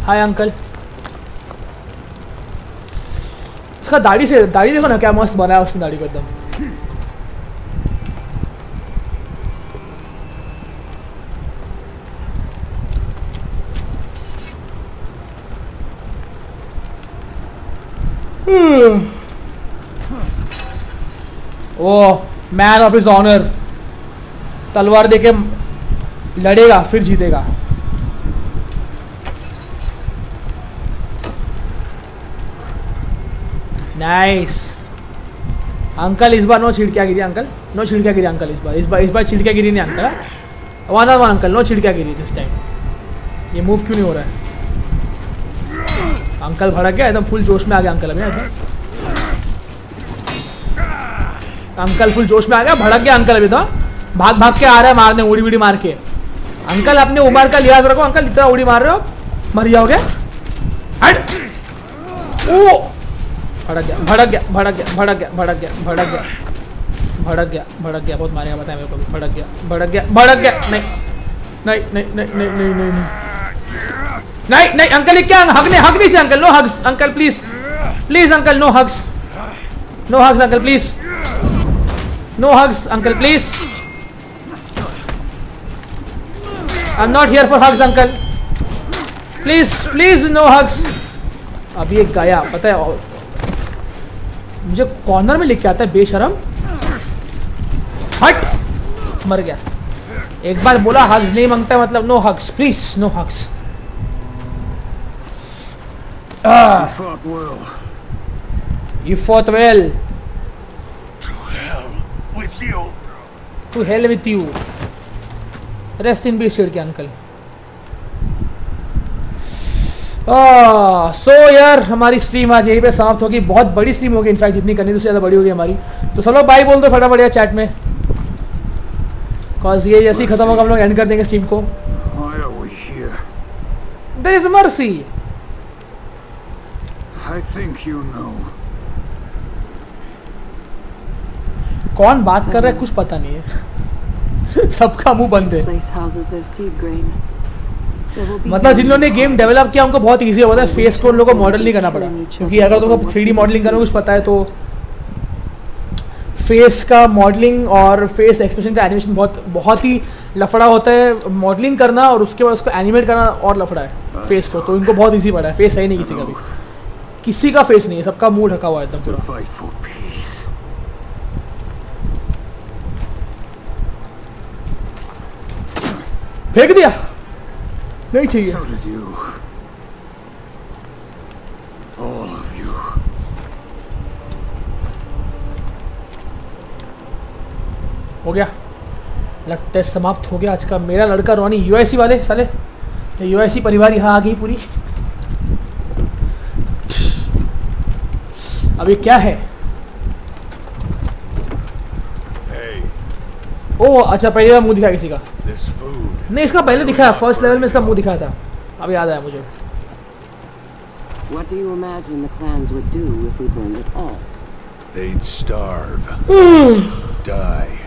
hi uncle इसका दाढ़ी से दाढ़ी देखो ना, क्या मस्त बनाया उसने दाढ़ी को एकदम। Oh man of is honour तलवार देके लड़ेगा, फिर जीतेगा। नाइस अंकल, इस बार नो छिड़किया गिरी अंकल। नो छिड़किया गिरी अंकल, इस बार। इस बार इस बार छिड़किया गिरी नहीं, uncle. One one uncle? No छिड़किया गिरी दिस टाइम ये मूव क्यों नहीं हो रहा है? अंकल भड़क गया एकदम फुल जोश में आ गया अंकल अभी अंकल फुल जोश में आ गया भड़क गया अंकल अभी तो भाग भाग के आ रहा है मारने उड़ी उड़ी मार के अंकल अपने उमर का लिहाज रखो अंकल इतना उड़ी मार रहे हो मर जाओगे हट ओ भड़क गया भड़क गया भड़क गया भड़क गया भड़क गया भड़क गया भड़क गया भड़क गया बहुत मारेगा बताया मेरे को भड़क गया भड़क गया भड़क गया नहीं नहीं नहीं नहीं नहीं नहीं नहीं नहीं नहीं अंकल ये क्या हग नहीं हग नहीं से uncle no hugs uncle please please uncle no hugs no hugs uncle please no hugs uncle please I am not here for hugs uncle please please no hugs अब ये गया, पता है मुझे कॉर्नर में लिख के आता है, बेशरम। हट! मर गया। एक बार बोला हग्स नहीं माँगता मतलब no hugs please no hugs You fought well. You fought well. To hell with you. To hell with you. Rest in peace, के अंकल सो यार हमारी स्ट्रीम आज यहीं पे समाप्त होगी बहुत बड़ी स्ट्रीम होगी इनफैक्ट जितनी करनी उससे ज़्यादा बड़ी होगी हमारी तो सब लोग बाय बोल दो फटाफट यार चैट में कॉज ये जैसे ही खत्म होगा हम लोग एंड कर देंगे स्ट्रीम को? There is mercy I think you know. कौन बात कर रहा है? कुछ पता नहीं है। सबका मुँह बंद है। मतलब जिन लोगों ने गेम डेवलप किया उनको बहुत इजी होता है फेस को उन लोगों को मॉडल नहीं करना पड़ा। क्योंकि अगर तुमको थ्री डी मॉडलिंग करना कुछ पता है तो फेस का मॉडलिंग और फेस एक्सप्रेशन का एनिमेशन बहुत बहुत ही लफड़ा होता है। मॉडलिंग करना और उसके बाद उसको एनिमेट करना और लफड़ा है फेस को। तो इनको बहुत इजी पड़ा है। फेस है ही नहीं किसी का भी। किसी का फेस नहीं है सबका मुँह ढका हुआ है एकदम पूरा. फेंक दिया। नहीं चाहिए. हो गया। लगता है समाप्त हो गया आज का मेरा लड़का रोनी यूएससी वाले साले। यूएससी परिवार यहाँ आ गई पूरी। अब ये क्या है Hey, ओ अच्छा पहले का मुँह दिखा किसी का नहीं इसका पहले दिखाया फ़र्स्ट लेवल में इसका मुँह दिखाया था अब याद आया मुझे What do you imagine the clans would do if we burned it all? They'd starve. Die.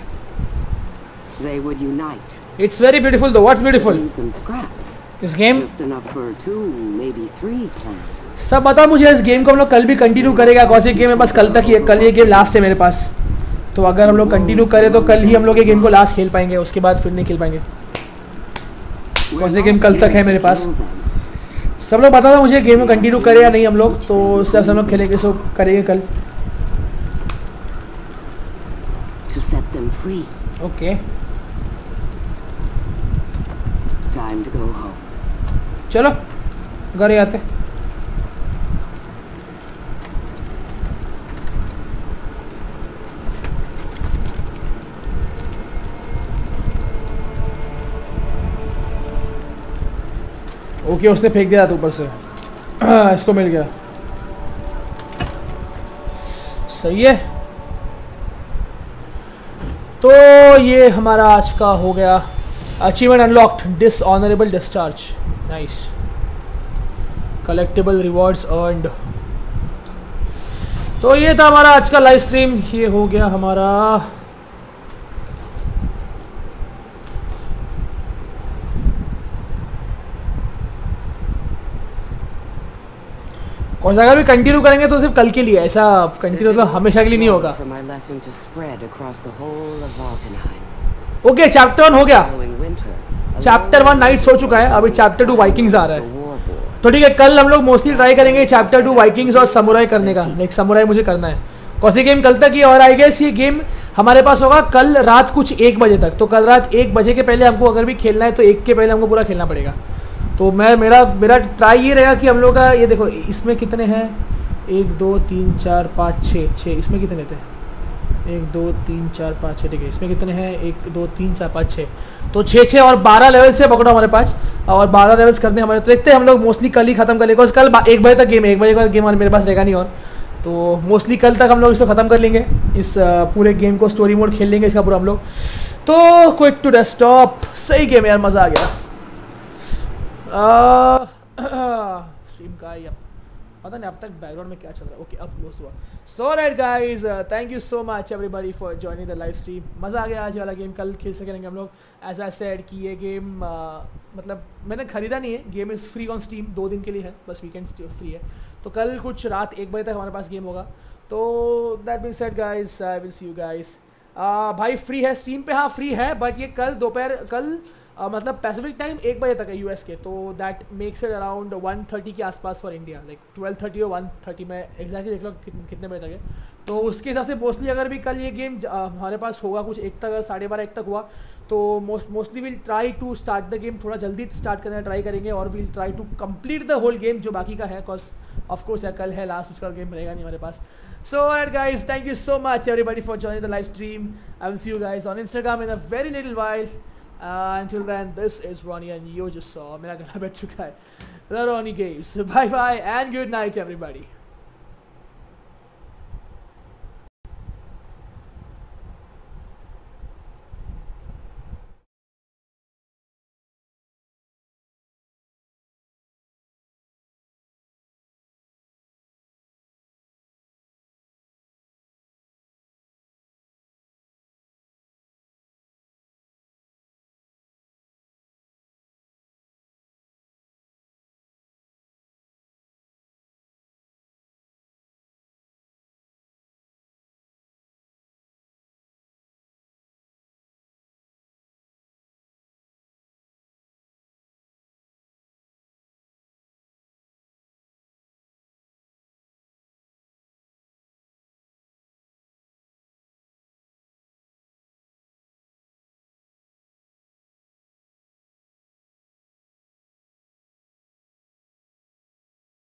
They would unite. It's very beautiful though what's beautiful Leave them scraps. इस game Just enough for two, maybe three clans. सब बता मुझे इस गेम को हम लोग कल भी कंटिन्यू करेगा। कौन सी गेम है? बस कल तक ही कल ये गेम लास्ट है मेरे पास। तो अगर हम लोग कंटिन्यू करें तो कल ही हम लोग ये गेम को लास्ट खेल पाएँगे। उसके बाद फिर नहीं खेल पाएँगे। कौन सी गेम कल तक है मेरे पास? सब लोग बता दो मुझे गेम में कंटिन्यू करें या नहीं हम लोग। तो उससे हम लोग खेलेंगे सो करेंगे कल. ओके. चलो घर ही ओके, उसने फेंक दिया था ऊपर से। इसको मिल गया। सही है। तो ये हमारा आज का हो गया achievement unlocked dishonourable discharge nice collectable rewards earned तो ये था हमारा आज का लाइव स्ट्रीम ये हो गया हमारा सा अगर भी कंटिन्यू करेंगे तो सिर्फ़ कल के लिए ऐसा कंटिन्यू तो हमेशा के लिए नहीं होगा. ओके चैप्टर वन हो गया। चैप्टर वन नाइट्स हो चुका है अभी चैप्टर टू वाइकिंग्स आ रहा है। तो ठीक है कल हम लोग मोस्टली ट्राई करेंगे चैप्टर टू वाइकिंग्स और समुराई करने का। लाइक समुराई मुझे करना है। कौन सी गेम कल तक ये और आई गेस ये गेम हमारे पास होगा कल रात कुछ एक बजे तक। तो कल रात एक बजे के पहले हमको अगर भी खेलना है तो एक के पहले हमको पूरा खेलना पड़ेगा। तो मैं, मेरा मेरा ट्राई ये रहेगा कि हम लोग का, ये देखो, इसमें कितने हैं? एक, दो, तीन, चार, पाँच, छः छः, इसमें कितने थे एक, दो, तीन, चार, पाँच, छः, ठीक है, इसमें कितने हैं? एक, दो, तीन, चार, पाँच, छः। तो छः छः और बारह लेवल से पकड़ो हमारे पास, और बारह लेवल्स करने हमारे। तो देखते हैं हम लोग मोस्टली कल ही खत्म कर लेंगे कल एक बजे तक गेम है, एक बजे का गेम मेरे पास रहेगा नहीं और। तो मोस्टली कल तक हम लोग इसको ख़त्म कर लेंगे, इस पूरे गेम को स्टोरी मोड खेल लेंगे, इसका पूरा हम लोग। तो क्विक टू डेस्कटॉप सही गेम है यार, मज़ा आ गया। स्ट्रीम का ही पता नहीं अब तक बैकग्राउंड में क्या चल रहा है। ओके अब क्लोज हुआ। So right guys thank you so much everybody for joining the live stream मज़ा आ गया आज वाला गेम कल खेल सकेंगे हम लोग। एज आई सेड कि ये गेम uh, मतलब मैंने खरीदा नहीं है। Game is free on Steam दो दिन के लिए है। बस वीकेंड फ्री है। तो कल कुछ रात एक बजे तक हमारे पास गेम होगा। तो that mean set guys I will see you guys भाई फ्री है। स्टीम पे हाँ फ्री है। बट ये कल दोपहर कल अ, मतलब पैसिफिक टाइम एक बजे तक है यूएस के तो that makes it around one thirty के आसपास for India like twelve thirty और वन थर्टी में एग्जैक्टली देख लो कित- कितने बजे तक है तो उसके हिसाब से मोस्टली अगर भी कल ये गेम हमारे पास होगा कुछ एक तक साढ़े बारह एक तक हुआ तो most mostly will try to start the game थोड़ा जल्दी स्टार्ट करने ट्राई करेंगे और will try to complete the whole game जो बाकी का है बिकॉज़ ऑफ़ कोर्स यार कल है लास्ट उसका गेम रहेगा नहीं हमारे पास So alright guys, thank you so much everybody for joining the live stream. I will see you guys on Instagram in a very little while. Uh, until then, this is Ronnie and you just saw Mera too Bachchuka. The Ronnie Games. Bye bye and good night, everybody.